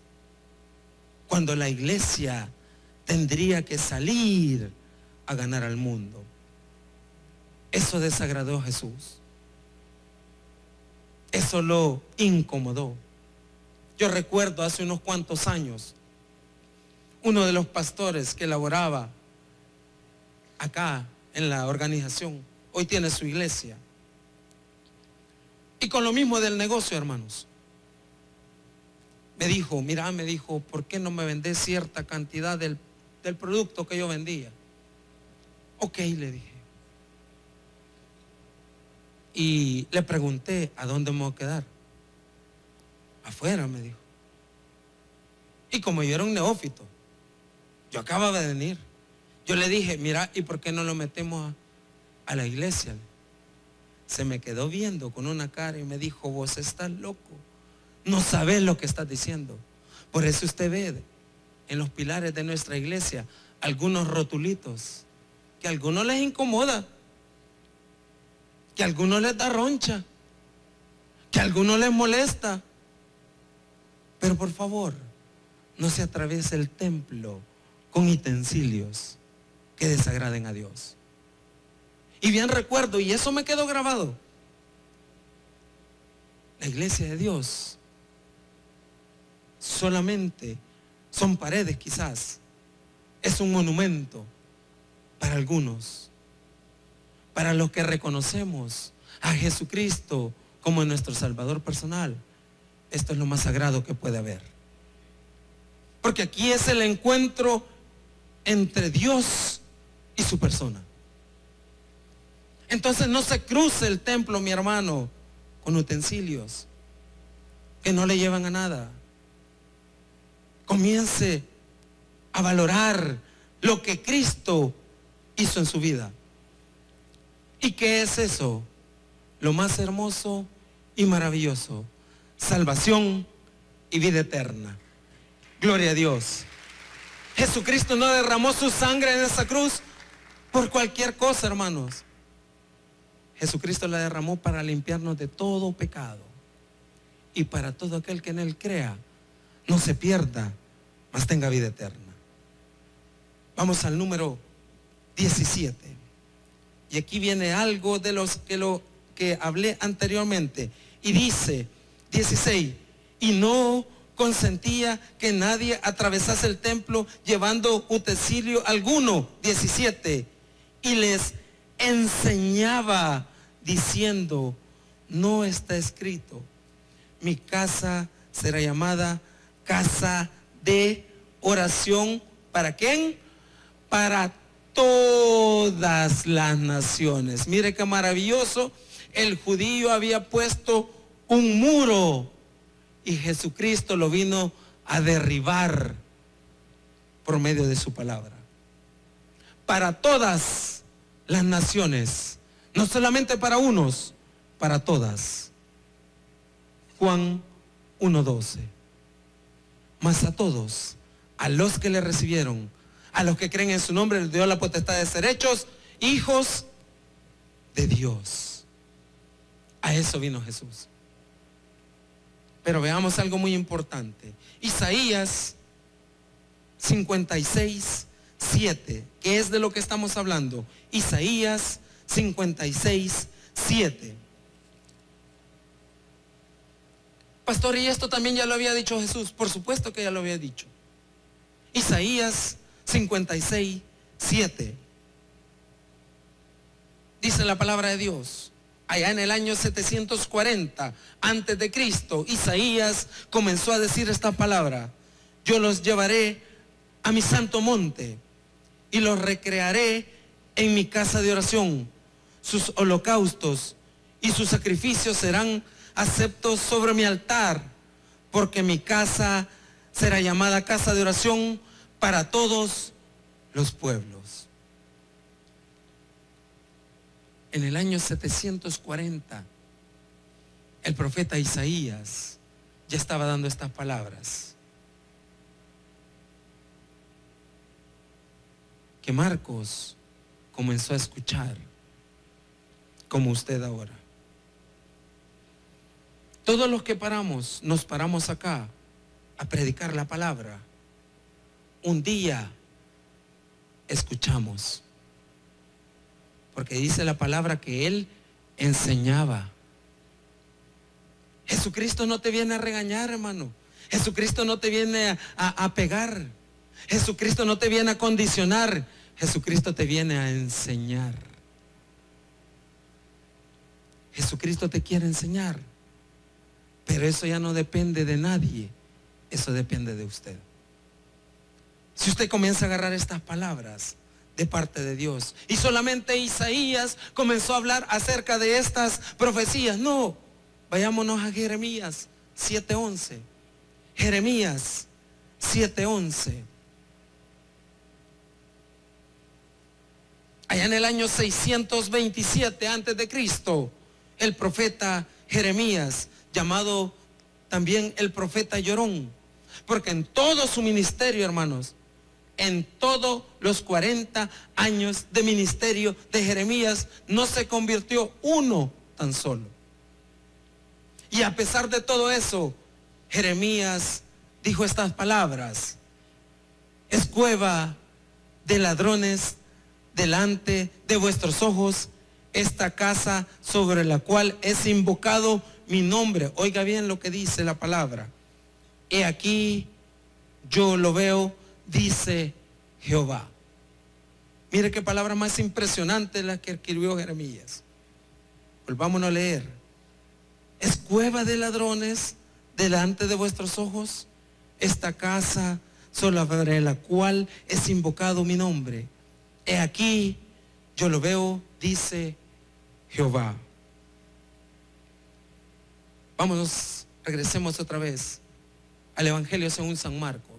cuando la iglesia tendría que salir a ganar al mundo. Eso desagradó a Jesús. Eso lo incomodó. Yo recuerdo hace unos cuantos años, uno de los pastores que laboraba acá en la organización, hoy tiene su iglesia. Y con lo mismo del negocio, hermanos. Me dijo, mira, me dijo, ¿por qué no me vendés cierta cantidad del, del producto que yo vendía? Ok, le dije. Y le pregunté, ¿a dónde me voy a quedar? Afuera, me dijo. Y como yo era un neófito, yo acababa de venir. Yo le dije, mira, ¿y por qué no lo metemos a, a la iglesia? Se me quedó viendo con una cara y me dijo, vos estás loco. No sabes lo que estás diciendo. Por eso usted ve en los pilares de nuestra iglesia algunos rotulitos que a algunos les incomoda, que a algunos les da roncha, que a algunos les molesta. Pero por favor, no se atraviese el templo con utensilios que desagraden a Dios. Y bien recuerdo, y eso me quedó grabado, la iglesia de Dios solamente son paredes quizás, es un monumento para algunos, para los que reconocemos a Jesucristo como nuestro Salvador personal. Esto es lo más sagrado que puede haber. Porque aquí es el encuentro entre Dios y su persona. Entonces no se cruce el templo, mi hermano, con utensilios que no le llevan a nada. Comience a valorar lo que Cristo hizo en su vida. ¿Y qué es eso? Lo más hermoso y maravilloso. Salvación y vida eterna. Gloria a Dios. Jesucristo no derramó su sangre en esa cruz por cualquier cosa, hermanos. Jesucristo la derramó para limpiarnos de todo pecado. Y para todo aquel que en Él crea, no se pierda, mas tenga vida eterna. Vamos al número 17. Y aquí viene algo de los que lo que hablé anteriormente. Y dice, 16, y no consentía que nadie atravesase el templo llevando utensilio alguno. 17. Y les enseñaba diciendo, no está escrito, mi casa será llamada casa de oración. ¿Para quién? Para todas las naciones. Mire qué maravilloso. El judío había puesto un muro y Jesucristo lo vino a derribar por medio de su palabra. Para todas las naciones, no solamente para unos, para todas. Juan 1.12. Mas a todos, a los que le recibieron, a los que creen en su nombre, les dio la potestad de ser hechos hijos de Dios. A eso vino Jesús. Pero veamos algo muy importante. Isaías 56, 7, que es de lo que estamos hablando. Isaías 56, 7. Pastor, y esto también ya lo había dicho Jesús. Por supuesto que ya lo había dicho. Isaías 56, 7. Dice la palabra de Dios allá en el año 740 antes de Cristo, Isaías comenzó a decir esta palabra, yo los llevaré a mi santo monte y los recrearé en mi casa de oración. Sus holocaustos y sus sacrificios serán aceptos sobre mi altar, porque mi casa será llamada casa de oración para todos los pueblos. en el año 740, el profeta Isaías ya estaba dando estas palabras. Que Marcos comenzó a escuchar como usted ahora. Todos los que paramos, nos paramos acá a predicar la palabra. Un día escuchamos. Porque dice la palabra que Él enseñaba. Jesucristo no te viene a regañar, hermano. Jesucristo no te viene a, a, pegar. Jesucristo no te viene a condicionar. Jesucristo te viene a enseñar. Jesucristo te quiere enseñar. Pero eso ya no depende de nadie. Eso depende de usted. Si usted comienza a agarrar estas palabras de parte de Dios y solamente Isaías comenzó a hablar acerca de estas profecías, no, vayámonos a Jeremías 7:11. Jeremías 7:11. Allá en el año 627 antes de Cristo, el profeta Jeremías, llamado también el profeta Llorón, porque en todo su ministerio, hermanos, en todos los 40 años de ministerio de Jeremías, no se convirtió uno tan solo. Y a pesar de todo eso, Jeremías dijo estas palabras. Es cueva de ladrones delante de vuestros ojos esta casa sobre la cual es invocado mi nombre. Oiga bien lo que dice la palabra. He aquí, yo lo veo, dice Jehová. Mire qué palabra más impresionante la que escribió Jeremías. Volvámonos a leer. Es cueva de ladrones delante de vuestros ojos esta casa sobre la cual es invocado mi nombre. He aquí, yo lo veo, dice Jehová. Vámonos, regresemos otra vez al Evangelio según San Marcos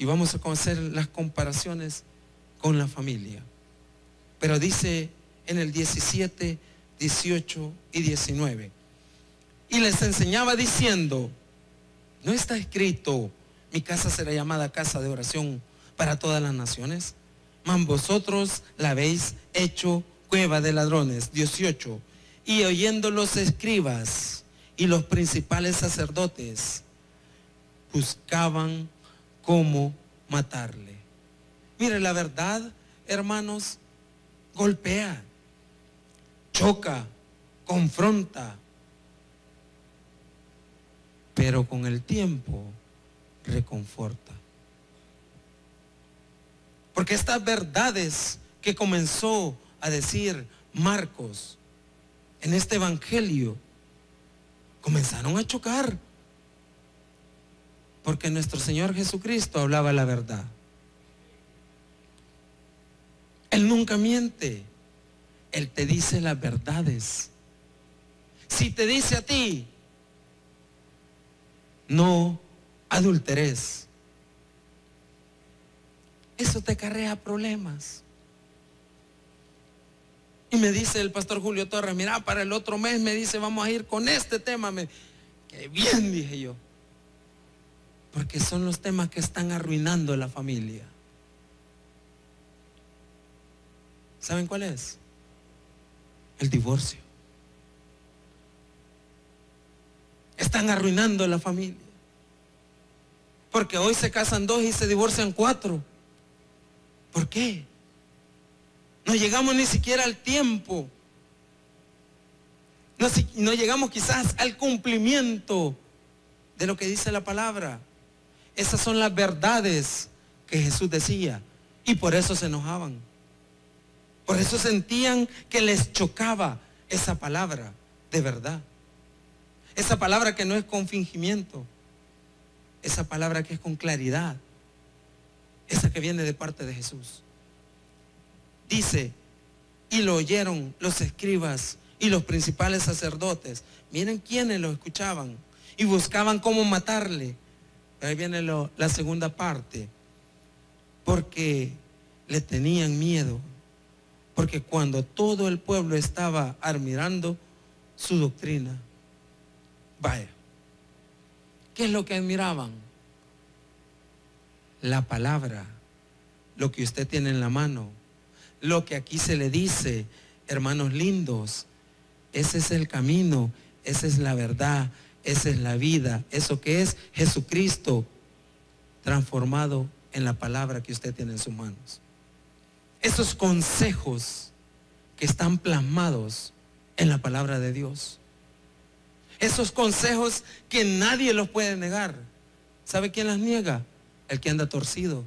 y vamos a conocer las comparaciones con la familia. Pero dice en el 17, 18 y 19. Y les enseñaba diciendo, no está escrito, mi casa será llamada casa de oración para todas las naciones, mas vosotros la habéis hecho cueva de ladrones. 18. Y oyendo los escribas y los principales sacerdotes, buscaban cómo matarle. Mire, la verdad, hermanos, golpea, choca, confronta, pero con el tiempo reconforta. Porque estas verdades que comenzó a decir Marcos en este Evangelio comenzaron a chocar. Porque nuestro Señor Jesucristo hablaba la verdad. Él nunca miente. Él te dice las verdades. Si te dice a ti, no adulteres, eso te carrea problemas. Y me dice el pastor Julio Torres, mira, para el otro mes me dice, vamos a ir con este tema. Me, qué bien, dije yo. Porque son los temas que están arruinando la familia. ¿Saben cuál es? El divorcio. Están arruinando la familia. Porque hoy se casan dos y se divorcian cuatro. ¿Por qué? No llegamos ni siquiera al tiempo. No, llegamos quizás al cumplimiento de lo que dice la palabra. Esas son las verdades que Jesús decía. Y por eso se enojaban. Por eso sentían que les chocaba esa palabra de verdad. Esa palabra que no es con fingimiento. Esa palabra que es con claridad. Esa que viene de parte de Jesús. Dice, y lo oyeron los escribas y los principales sacerdotes. Miren quiénes lo escuchaban y buscaban cómo matarle. Ahí viene la segunda parte. Porque le tenían miedo. Porque cuando todo el pueblo estaba admirando su doctrina, vaya, ¿qué es lo que admiraban? La palabra, lo que usted tiene en la mano, lo que aquí se le dice, hermanos lindos, ese es el camino, esa es la verdad, esa es la vida, eso que es Jesucristo transformado en la palabra que usted tiene en sus manos. Esos consejos que están plasmados en la palabra de Dios. Esos consejos que nadie los puede negar. ¿Sabe quién las niega? El que anda torcido.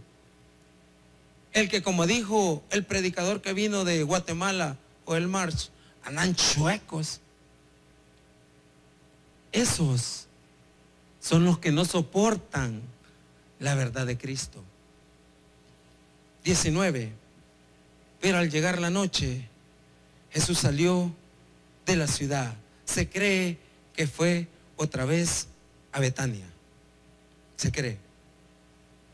El que como dijo el predicador que vino de Guatemala o el March, andan chuecos. Esos son los que no soportan la verdad de Cristo. 19. Pero al llegar la noche, Jesús salió de la ciudad. Se cree que fue otra vez a Betania. Se cree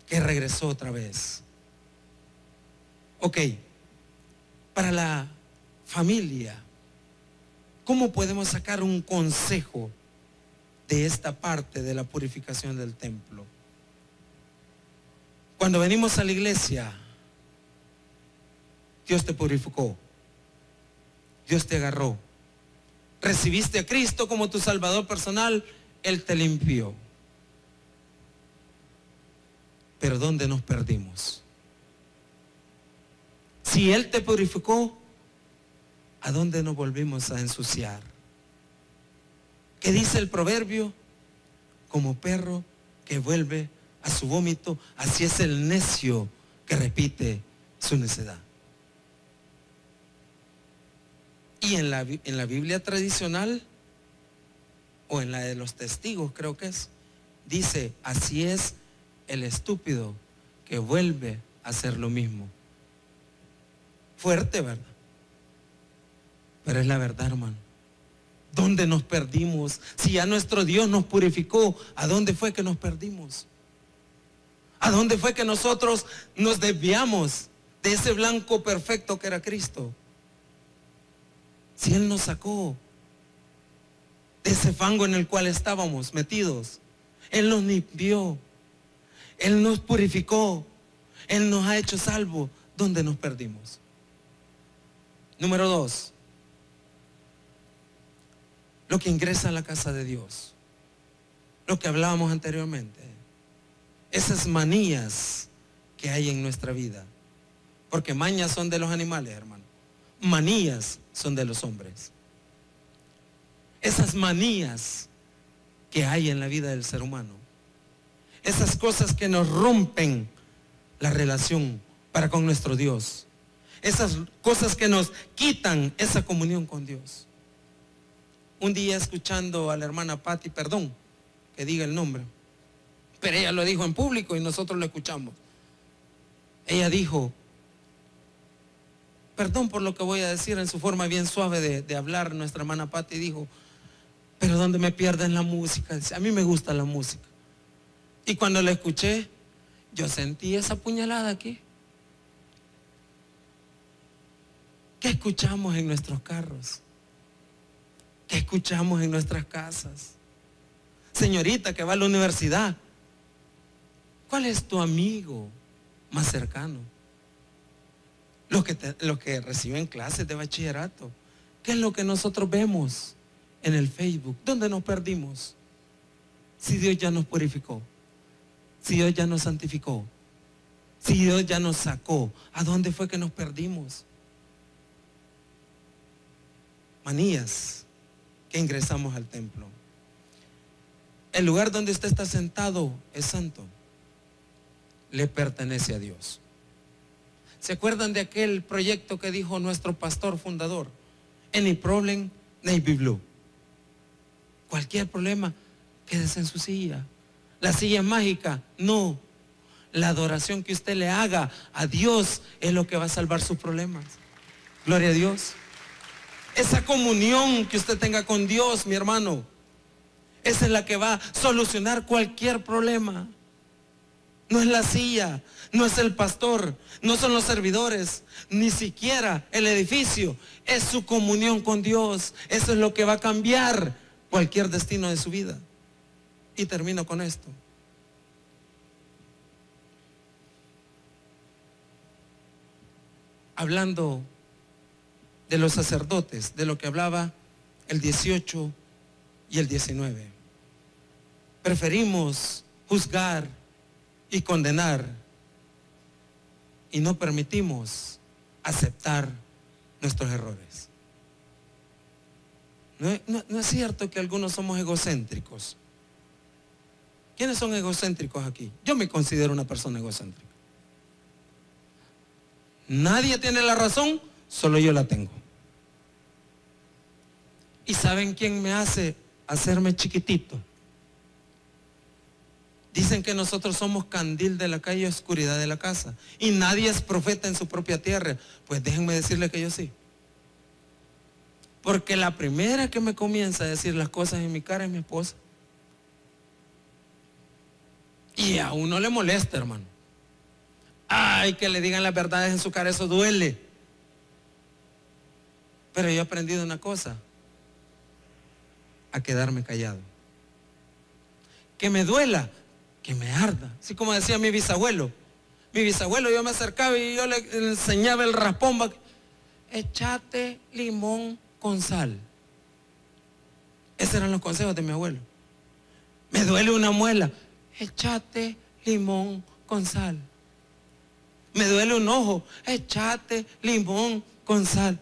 que regresó otra vez. Ok, para la familia, ¿cómo podemos sacar un consejo de esta parte de la purificación del templo? Cuando venimos a la iglesia, Dios te purificó. Dios te agarró. Recibiste a Cristo como tu Salvador personal, Él te limpió. Pero ¿dónde nos perdimos? Si Él te purificó, ¿a dónde nos volvimos a ensuciar? ¿Qué dice el proverbio? Como perro que vuelve a su vómito, así es el necio que repite su necedad. Y en la, en la Biblia tradicional, o en la de los testigos creo que es, dice, así es el estúpido que vuelve a hacer lo mismo. Fuerte, ¿verdad? Pero es la verdad, hermano. ¿Dónde nos perdimos? Si ya nuestro Dios nos purificó, ¿a dónde fue que nos perdimos? ¿A dónde fue que nosotros nos desviamos de ese blanco perfecto que era Cristo? Si Él nos sacó de ese fango en el cual estábamos metidos, Él nos limpió, Él nos purificó, Él nos ha hecho salvo. ¿Dónde nos perdimos? Número dos, lo que ingresa a la casa de Dios, lo que hablábamos anteriormente, esas manías que hay en nuestra vida, porque mañas son de los animales, hermano, manías son de los hombres. Esas manías que hay en la vida del ser humano, esas cosas que nos rompen la relación para con nuestro Dios. Esas cosas que nos quitan esa comunión con Dios. Un día escuchando a la hermana Patti, perdón que diga el nombre, pero ella lo dijo en público y nosotros lo escuchamos. Ella dijo, perdón por lo que voy a decir en su forma bien suave de, hablar, nuestra hermana Patti dijo, pero ¿dónde me pierden la música? A mí me gusta la música. Y cuando la escuché, yo sentí esa puñalada aquí. ¿Qué escuchamos en nuestros carros? ¿Qué escuchamos en nuestras casas? Señorita que va a la universidad, ¿cuál es tu amigo más cercano? Los que, que reciben clases de bachillerato. ¿Qué es lo que nosotros vemos en el Facebook? ¿Dónde nos perdimos? Si Dios ya nos purificó, si Dios ya nos santificó, si Dios ya nos sacó, ¿a dónde fue que nos perdimos? manías que ingresamos al templo. El lugar donde usted está sentado es santo. Le pertenece a Dios. ¿Se acuerdan de aquel proyecto que dijo nuestro pastor fundador? Any problem, be blue. Cualquier problema, quédese en su silla. La silla mágica, no. La adoración que usted le haga a Dios es lo que va a salvar sus problemas. Gloria a Dios. Esa comunión que usted tenga con Dios, mi hermano, esa es la que va a solucionar cualquier problema. No es la silla, no es el pastor, no son los servidores, ni siquiera el edificio. Es su comunión con Dios. Eso es lo que va a cambiar cualquier destino de su vida. Y termino con esto. Hablando de los sacerdotes, de lo que hablaba el 18 y el 19. Preferimos juzgar y condenar y no permitimos aceptar nuestros errores. No, es cierto que algunos somos egocéntricos. ¿Quiénes son egocéntricos aquí? Yo me considero una persona egocéntrica. Nadie tiene la razón, solo yo la tengo. ¿Y saben quién me hace hacerme chiquitito? Dicen que nosotros somos candil de la calle y oscuridad de la casa. Y nadie es profeta en su propia tierra. Pues déjenme decirle que yo sí. Porque la primera que me comienza a decir las cosas en mi cara es mi esposa. Y a uno le molesta, hermano. Ay, que le digan las verdades en su cara, eso duele. Pero yo he aprendido una cosa, a quedarme callado. Que me duela, que me arda. Así como decía mi bisabuelo. Mi bisabuelo, yo me acercaba y yo le enseñaba el raspón. Echate limón con sal. Esos eran los consejos de mi abuelo. Me duele una muela. Echate limón con sal. Me duele un ojo. Echate limón con sal.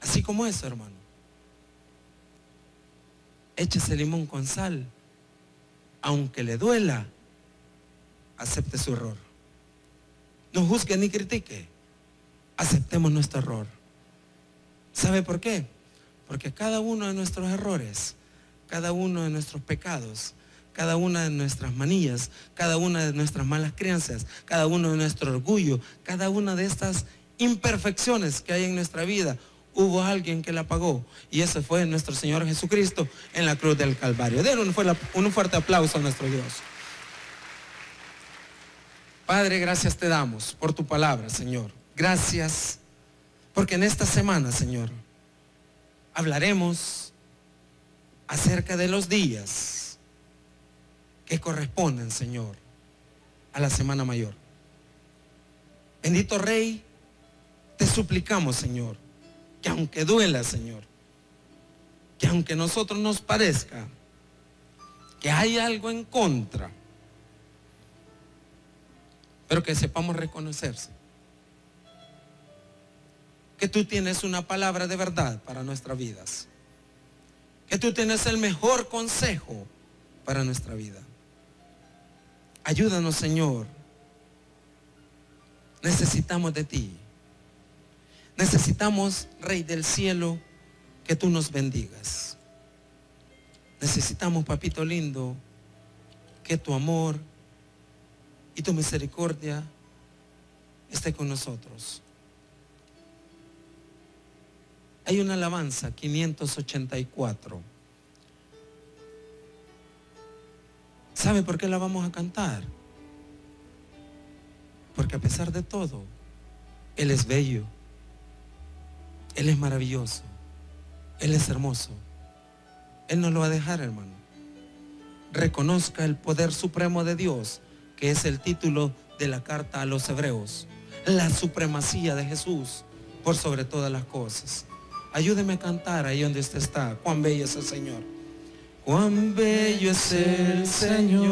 Así como eso, hermano. Échese limón con sal aunque le duela, acepte su error. No juzgue ni critique. Aceptemos nuestro error. ¿Sabe por qué? Porque cada uno de nuestros errores, cada uno de nuestros pecados, cada una de nuestras manillas, cada una de nuestras malas crianzas, cada uno de nuestro orgullo, cada una de estas imperfecciones que hay en nuestra vida, hubo alguien que la pagó y ese fue nuestro Señor Jesucristo en la cruz del Calvario. Den un, un fuerte aplauso a nuestro Dios. Padre, gracias te damos por tu palabra, Señor. Gracias porque en esta semana, Señor, hablaremos acerca de los días que corresponden, Señor, a la semana mayor. Bendito Rey, te suplicamos, Señor, que aunque duela, Señor, que aunque a nosotros nos parezca que hay algo en contra, pero que sepamos reconocerse. Que tú tienes una palabra de verdad para nuestras vidas. Que tú tienes el mejor consejo para nuestra vida. Ayúdanos, Señor. Necesitamos de ti. Necesitamos, Rey del cielo, que tú nos bendigas. Necesitamos, papito lindo, que tu amor y tu misericordia esté con nosotros. Hay una alabanza, 584. ¿Sabe por qué la vamos a cantar? Porque a pesar de todo, Él es bello. Él es maravilloso. Él es hermoso. Él no lo va a dejar, hermano. Reconozca el poder supremo de Dios, que es el título de la carta a los hebreos. La supremacía de Jesús por sobre todas las cosas. Ayúdeme a cantar ahí donde usted está. Cuán bello es el Señor. Cuán bello es el Señor.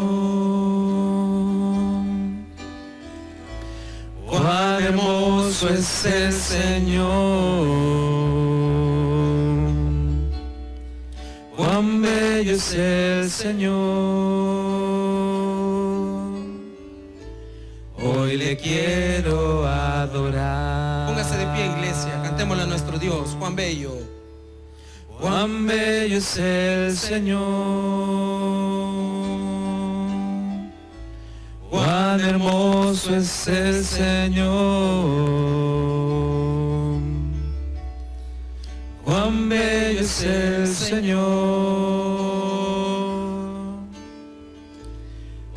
Cuán hermoso es el Señor. Cuán bello es el Señor. Hoy le quiero adorar. Póngase de pie, iglesia. Cantémosle a nuestro Dios. Cuán bello. Cuán bello es el Señor. Cuán hermoso es el Señor. Cuán bello es el Señor.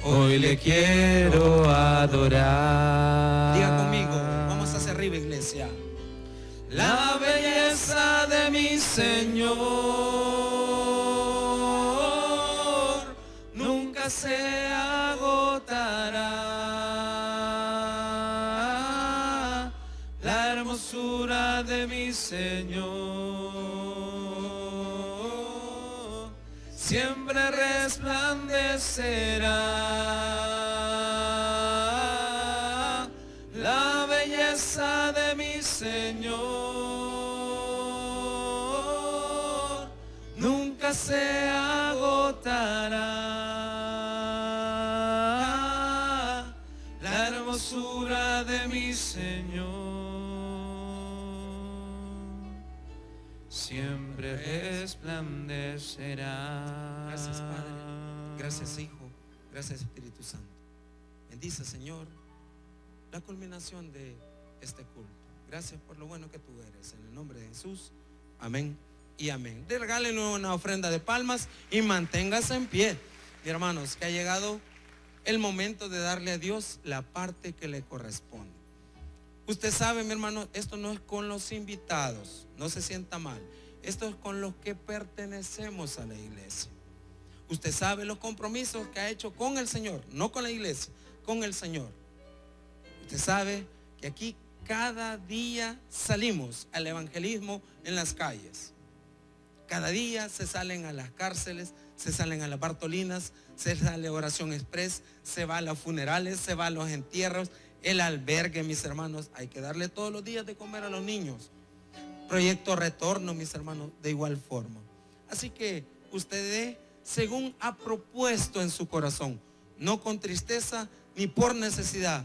Hoy quiero adorar. Diga conmigo, vamos hacia arriba iglesia. La belleza de mi Señor nunca se resplandecerá. La belleza de mi Señor nunca se agotará. La hermosura de mi Señor siempre resplandecerá. Gracias Hijo, gracias Espíritu Santo. Bendice Señor la culminación de este culto. Gracias por lo bueno que tú eres. En el nombre de Jesús. Amén y amén. Regálenle una ofrenda de palmas y manténgase en pie. Mi hermanos, que ha llegado el momento de darle a Dios la parte que le corresponde. Usted sabe, mi hermano, esto no es con los invitados, no se sienta mal. Esto es con los que pertenecemos a la iglesia. Usted sabe los compromisos que ha hecho con el Señor, no con la iglesia, con el Señor. Usted sabe que aquí cada día salimos al evangelismo en las calles. Cada día se salen a las cárceles, se salen a las Bartolinas, se sale a oración express, se va a los funerales, se va a los entierros, el albergue, mis hermanos. Hay que darle todos los días de comer a los niños. Proyecto Retorno, mis hermanos, de igual forma. Así que usted según ha propuesto en su corazón, no con tristeza ni por necesidad,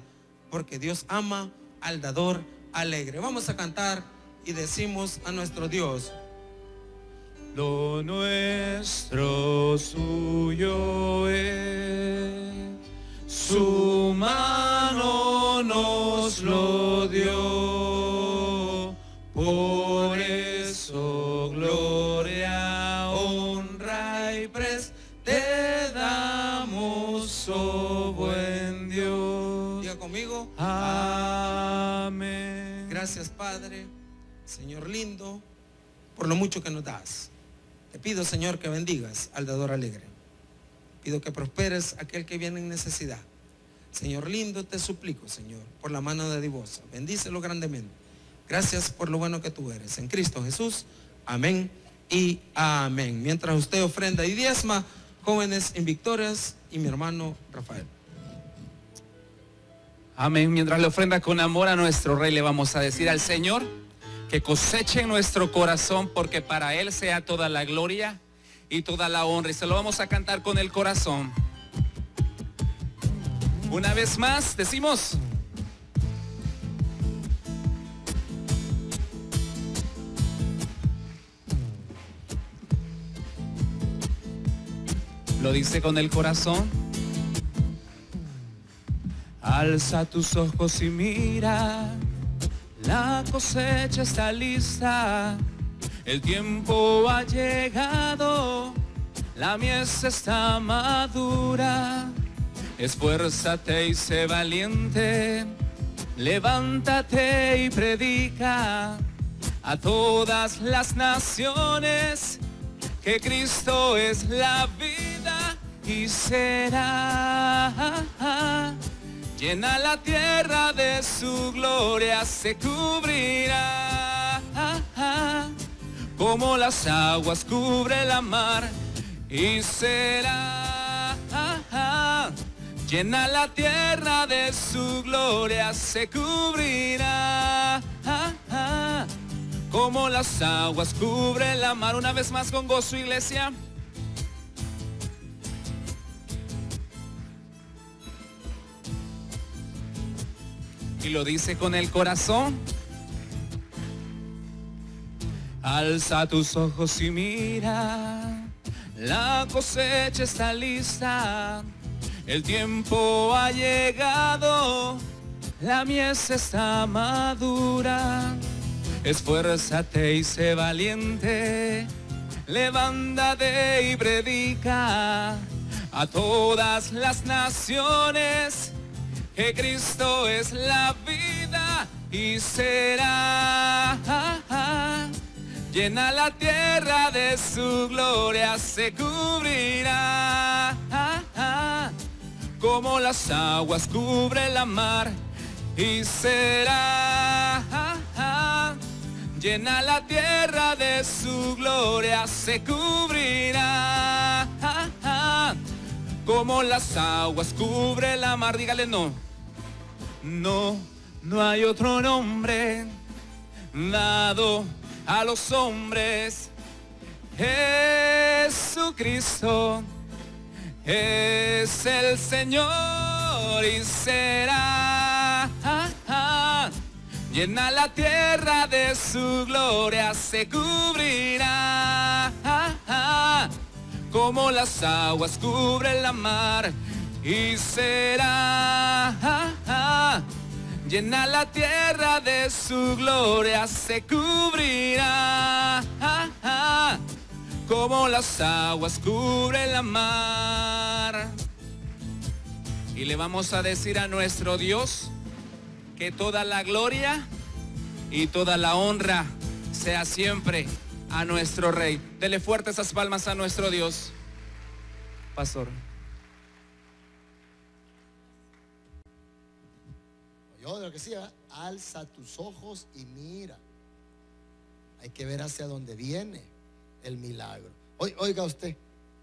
porque Dios ama al dador alegre. Vamos a cantar y decimos a nuestro Dios, Lo nuestro suyo es, su mano nos lo dio, por eso gloria, Señor lindo, por lo mucho que nos das. Te pido Señor que bendigas al dador alegre. Pido que prosperes a aquel que viene en necesidad. Señor lindo, te suplico, Señor, por la mano de divosa. Bendícelo grandemente. Gracias por lo bueno que tú eres. En Cristo Jesús. Amén y amén. Mientras usted ofrenda y diezma, jóvenes en victorias y mi hermano Rafael. Amén. Mientras le ofrenda con amor a nuestro Rey, le vamos a decir al Señor que coseche nuestro corazón porque para Él sea toda la gloria y toda la honra. Y se lo vamos a cantar con el corazón. Una vez más, decimos. Lo dice con el corazón. Alza tus ojos y mira, la cosecha está lista, el tiempo ha llegado, la mies está madura. Esfuérzate y sé valiente, levántate y predica a todas las naciones que Cristo es la vida y será. Llena la tierra de su gloria, se cubrirá. Como las aguas cubre la mar y será. Llena la tierra de su gloria, se cubrirá. Como las aguas cubre la mar. Una vez más con gozo, iglesia. Y lo dice con el corazón. Alza tus ojos y mira, la cosecha está lista, el tiempo ha llegado, la mies está madura. Esfuérzate y sé valiente, levántate y predica a todas las naciones que Cristo es la vida y será. Llena la tierra de su gloria, se cubrirá. Como las aguas cubre la mar y será. Llena la tierra de su gloria, se cubrirá. Como las aguas cubre la mar, dígale no. No, no hay otro nombre dado a los hombres. Jesucristo es el Señor y será. Llena la tierra de su gloria, se cubrirá. Como las aguas cubren la mar y será Llena la tierra de su gloria, se cubrirá. Como las aguas cubren la mar. Y le vamos a decir a nuestro Dios que toda la gloria y toda la honra sea siempre a nuestro Rey. Dele fuerte esas palmas a nuestro Dios. Pastor. Yo de lo que decía, alza tus ojos y mira. Hay que ver hacia dónde viene el milagro. Oiga usted,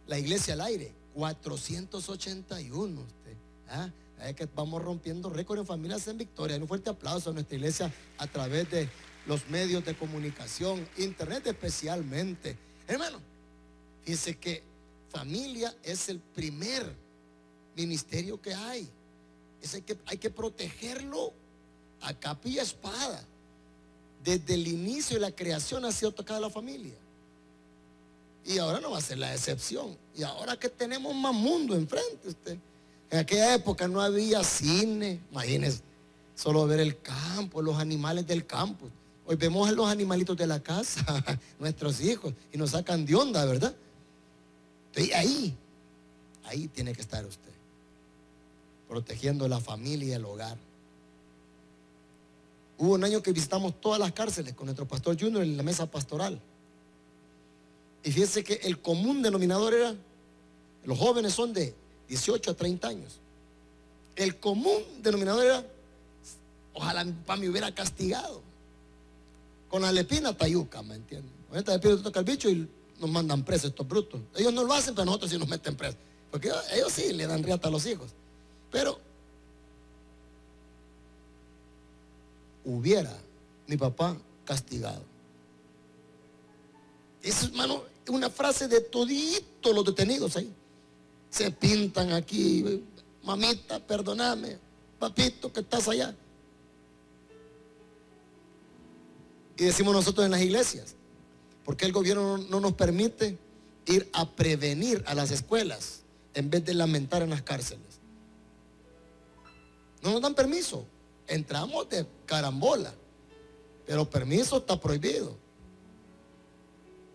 la iglesia al aire, 481 usted. ¿ah? Es que vamos rompiendo récord en familias en victoria. Un fuerte aplauso a nuestra iglesia a través de los medios de comunicación, internet especialmente. Hermano, fíjese que familia es el primer ministerio que hay hay que, hay que protegerlo a y espada. Desde el inicio de la creación ha sido tocada la familia. Y ahora no va a ser la excepción. Y ahora que tenemos más mundo enfrente usted. En aquella época no había cine, imagínense, solo ver el campo, los animales del campo. Hoy vemos a los animalitos de la casa, nuestros hijos, y nos sacan de onda, ¿verdad? Y ahí, ahí tiene que estar usted protegiendo la familia y el hogar. Hubo un año que visitamos todas las cárceles con nuestro pastor Junior en la mesa pastoral. Y fíjense que el común denominador era, los jóvenes son de 18 a 30 años. El común denominador era, ojalá mi papá me hubiera castigado. Con la lepina tayuca, ¿me entienden? Ahorita le toca el bicho y nos mandan presos estos brutos. Ellos no lo hacen, pero nosotros sí nos meten presos. Porque ellos sí le dan riata a los hijos. Pero hubiera mi papá castigado. Es, hermano, una frase de todito los detenidos ahí. Se pintan aquí, mamita, perdóname, papito, que estás allá. Y decimos nosotros en las iglesias, porque el gobierno no nos permite ir a prevenir a las escuelas en vez de lamentar en las cárceles. No nos dan permiso. Entramos de carambola. Pero permiso está prohibido.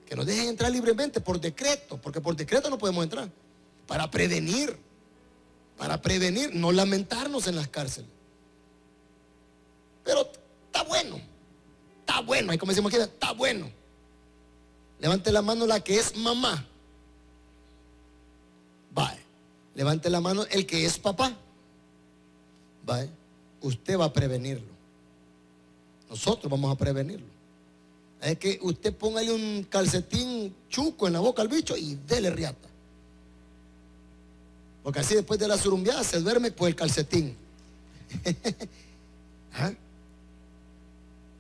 Que nos dejen entrar libremente por decreto, porque por decreto no podemos entrar. Para prevenir, para prevenir, no lamentarnos en las cárceles. Pero está bueno, está bueno, ahí como decimos aquí, está bueno. Levante la mano la que es mamá. Vale. Levante la mano el que es papá usted va a prevenirlo. Nosotros vamos a prevenirlo. Es que usted póngale un calcetín chuco en la boca al bicho y dele riata. Porque así después de la surumbiada se duerme por el calcetín. ¿Ah?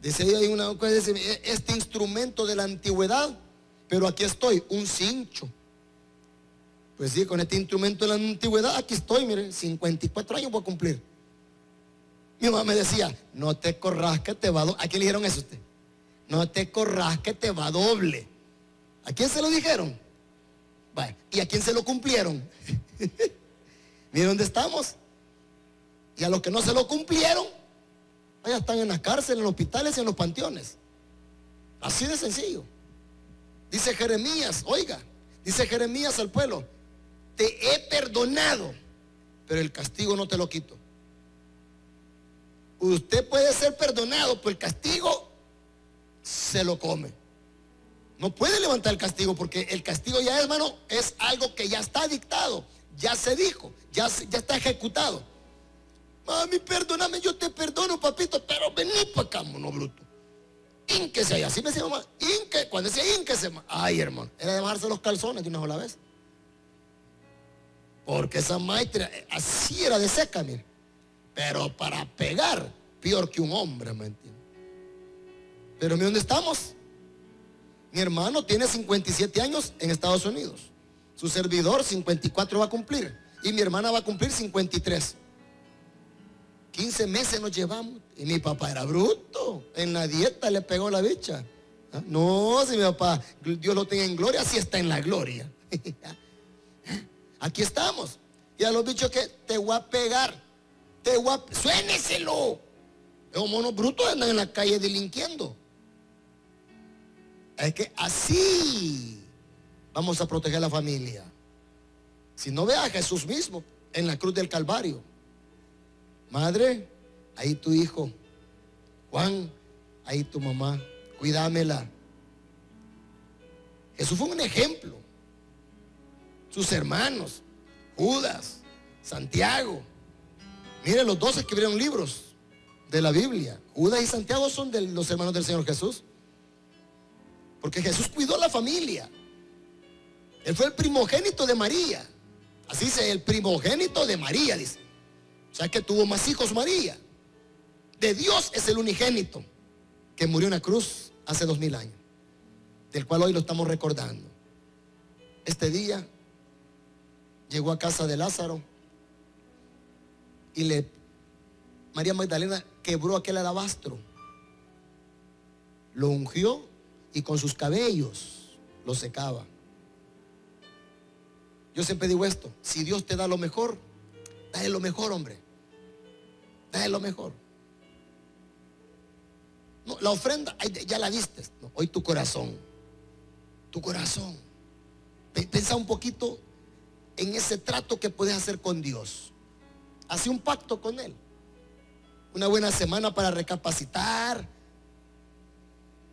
Dice ahí una cosa, este instrumento de la antigüedad, pero aquí estoy, un cincho. Pues sí, con este instrumento de la antigüedad, aquí estoy, mire, 54 años voy a cumplir. Mi mamá me decía, no te corras que te va doble. ¿A quién le dijeron eso usted? No te corras que te va doble. ¿A quién se lo dijeron? ¿Y a quién se lo cumplieron? Miren dónde estamos. Y a los que no se lo cumplieron, allá están en las cárceles, en los hospitales y en los panteones. Así de sencillo. Dice Jeremías, oiga, dice Jeremías al pueblo, te he perdonado, pero el castigo no te lo quito. Usted puede ser perdonado, pero el castigo se lo come. No puede levantar el castigo porque el castigo ya, hermano, es algo que ya está dictado, ya se dijo, ya, ya está ejecutado. Mami, perdóname, yo te perdono, papito, pero vení para acá, mono bruto. Ínquese ahí, así me decía mamá, inque, cuando decía ínquese, ay hermano, era de bajarse los calzones de una sola vez. Porque esa maestra, así era de seca, mire. Pero para pegar, peor que un hombre, ¿me entiendes? Pero mire dónde estamos. Mi hermano tiene 57 años en Estados Unidos. Su servidor 54 va a cumplir. Y mi hermana va a cumplir 53. 15 meses nos llevamos. Y mi papá era bruto. En la dieta le pegó la bicha. ¿Ah? No, si mi papá, Dios lo tenga en gloria, así está en la gloria. Aquí estamos. Y a los bichos que te voy a pegar. Te voy a... Suéneselo. Los monos brutos andan en la calle delinquiendo. Es que así vamos a proteger a la familia. Si no ve a Jesús mismo en la cruz del Calvario. Madre, ahí tu hijo. Juan, ahí tu mamá. Cuídamela. Jesús fue un ejemplo. Sus hermanos, Judas, Santiago. Miren, los dos escribieron libros de la Biblia. Judas y Santiago son de los hermanos del Señor Jesús. Porque Jesús cuidó la familia. Él fue el primogénito de María. Así dice, el primogénito de María, dice. O sea que tuvo más hijos María. De Dios es el unigénito que murió en la cruz hace dos mil años. Del cual hoy lo estamos recordando. Este día llegó a casa de Lázaro y le María Magdalena quebró aquel alabastro. Lo ungió y con sus cabellos lo secaba. Yo siempre digo esto, si Dios te da lo mejor, dale lo mejor, hombre. Dale lo mejor. La ofrenda, ya la diste. hoy tu corazón. Tu corazón. Pensa un poquito en ese trato que puedes hacer con Dios. Hace un pacto con Él. Una buena semana para recapacitar,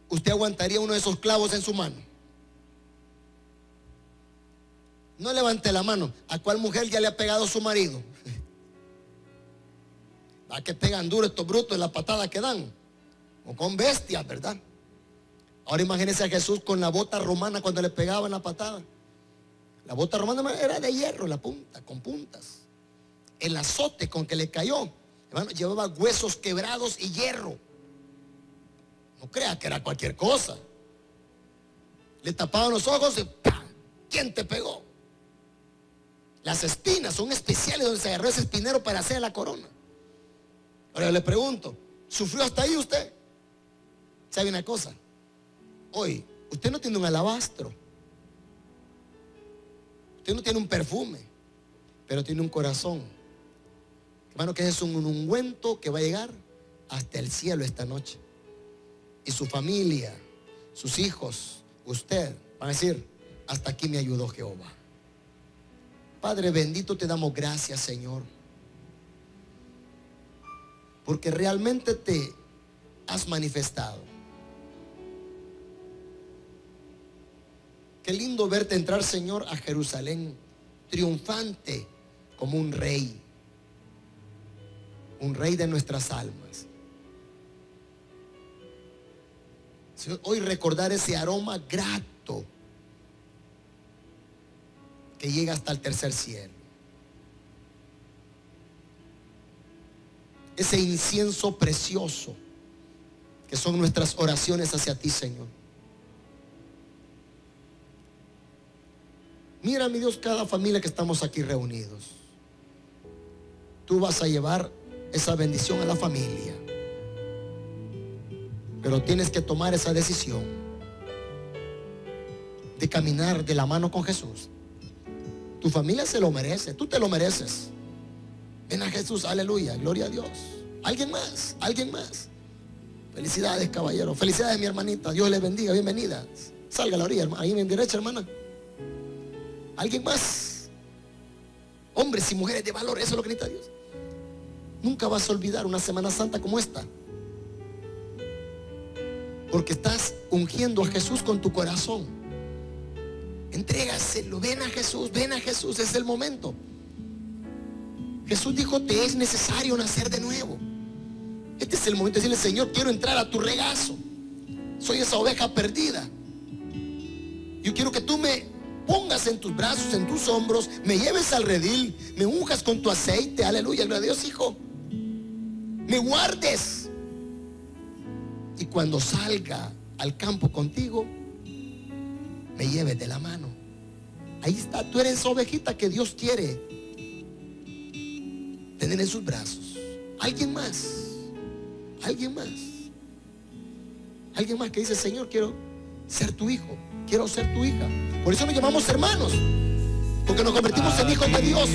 usted aguantaría uno de esos clavos en su mano. No levante la mano. ¿A cuál mujer ya le ha pegado su marido? ¿A que pegan duro estos brutos en la patada que dan? O con bestias, ¿verdad? Ahora imagínese a Jesús con la bota romana cuando le pegaban la patada. La bota romana era de hierro, la punta, con puntas. El azote con que le cayó, hermano, llevaba huesos quebrados y hierro. No crea que era cualquier cosa. Le tapaban los ojos y ¡pam! ¿Quién te pegó? Las espinas son especiales donde se agarró ese espinero para hacer la corona. Ahora le pregunto, ¿sufrió hasta ahí usted? ¿Sabe una cosa? Hoy, usted no tiene un alabastro. Usted no tiene un perfume, pero tiene un corazón. Hermano, que es un ungüento que va a llegar hasta el cielo esta noche y su familia, sus hijos, usted, van a decir, hasta aquí me ayudó Jehová. Padre bendito, te damos gracias, Señor. Porque realmente te has manifestado. Qué lindo verte entrar, Señor, a Jerusalén, triunfante como un rey. Un rey de nuestras almas. hoy recordar ese aroma grato que llega hasta el tercer cielo. Ese incienso precioso que son nuestras oraciones hacia ti, Señor. Mira, mi Dios, cada familia que estamos aquí reunidos. Tú vas a llevar esa bendición a la familia. Pero tienes que tomar esa decisión de caminar de la mano con Jesús. Tu familia se lo merece, tú te lo mereces. Ven a Jesús, aleluya, gloria a Dios. Alguien más, alguien más. Felicidades, caballero. Felicidades, mi hermanita. Dios le bendiga, bienvenida. Salga la orilla, ahí en derecha, hermana. Alguien más. hombres y mujeres de valor. Eso es lo que necesita Dios. Nunca vas a olvidar una Semana Santa como esta. Porque estás ungiendo a Jesús con tu corazón. Entrégaselo, ven a Jesús, ven a Jesús, es el momento. Jesús dijo, te es necesario nacer de nuevo. Este es el momento de decirle, Señor, quiero entrar a tu regazo. Soy esa oveja perdida. Yo quiero que tú me pongas en tus brazos, en tus hombros, me lleves al redil, me unjas con tu aceite, aleluya, gloria a Dios, hijo. Me guardes. Y cuando salga al campo contigo, me lleves de la mano. Ahí está, tú eres ovejita que Dios quiere tener en sus brazos. Alguien más, alguien más. Alguien más que dice, Señor, quiero ser tu hijo, quiero ser tu hija. Por eso nos llamamos hermanos, porque nos convertimos en hijos de Dios.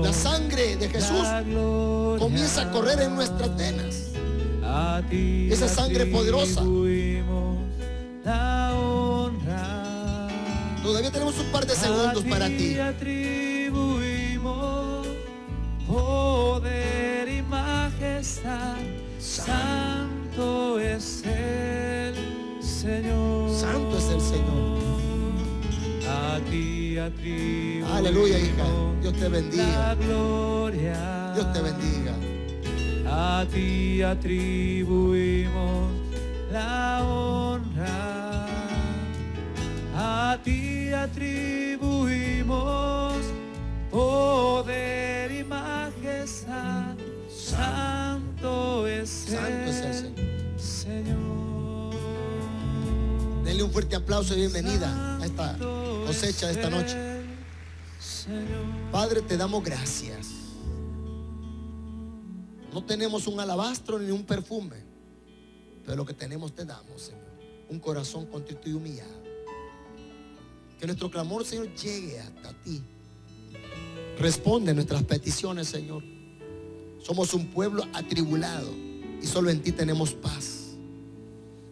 La sangre de Jesús comienza a correr en nuestras venas. Esa sangre poderosa. Todavía tenemos un par de segundos para ti. atribuimos poder y majestad. Santo es el Señor. Santo es el Señor. A ti atribuimos. Aleluya, hija. Dios te bendiga. La gloria. Dios te bendiga. A ti atribuimos la honra. A ti atribuimos poder y majestad. Santo es, Santo es el Señor. Señor. Denle un fuerte aplauso y bienvenida a esta cosecha esta noche. Padre, te damos gracias. No tenemos un alabastro ni un perfume, pero lo que tenemos te damos, Señor. Un corazón contrito y humillado. Que nuestro clamor, Señor, llegue hasta ti. Responde nuestras peticiones, Señor. Somos un pueblo atribulado y solo en ti tenemos paz.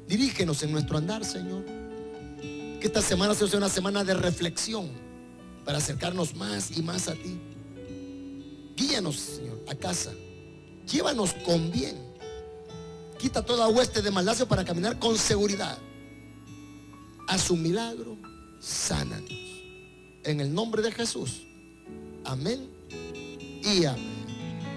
Dirígenos en nuestro andar, Señor. Que esta semana sea una semana de reflexión para acercarnos más y más a ti. Guíanos, Señor, a casa. Llévanos con bien. Quita toda hueste de maldad para caminar con seguridad. A su milagro, sánanos. En el nombre de Jesús. Amén y amén.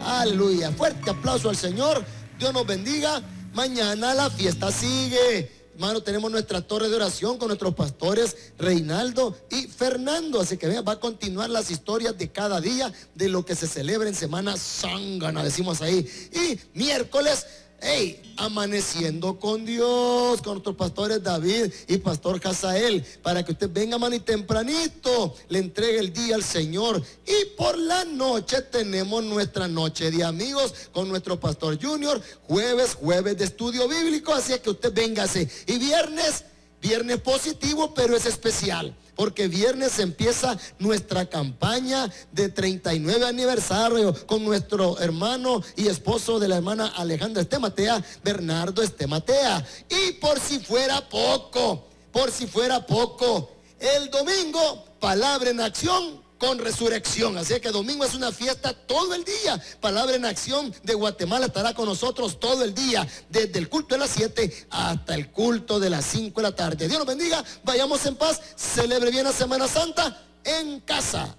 Aleluya. Fuerte aplauso al Señor. Dios nos bendiga. Mañana la fiesta sigue. Hermano, tenemos nuestra torre de oración con nuestros pastores Reinaldo y Fernando. Así que vea, va a continuar las historias de cada día de lo que se celebra en Semana Sangana, decimos ahí. Y miércoles, hey, amaneciendo con Dios, con nuestros pastores David y Pastor Casael, para que usted venga, mano, y tempranito le entregue el día al Señor. Y por la noche tenemos nuestra noche de amigos con nuestro Pastor Junior, jueves, jueves de estudio bíblico, así que usted véngase. Y viernes, viernes positivo, pero es especial. Porque viernes empieza nuestra campaña de 39 aniversario con nuestro hermano y esposo de la hermana Alejandra Estematea, Bernardo Estematea. Y por si fuera poco, por si fuera poco, el domingo, palabra en acción con resurrección. Así que domingo es una fiesta todo el día. Palabra en acción de Guatemala estará con nosotros todo el día, desde el culto de las 7 hasta el culto de las 5 de la tarde. Dios nos bendiga, vayamos en paz, celebre bien la Semana Santa en casa.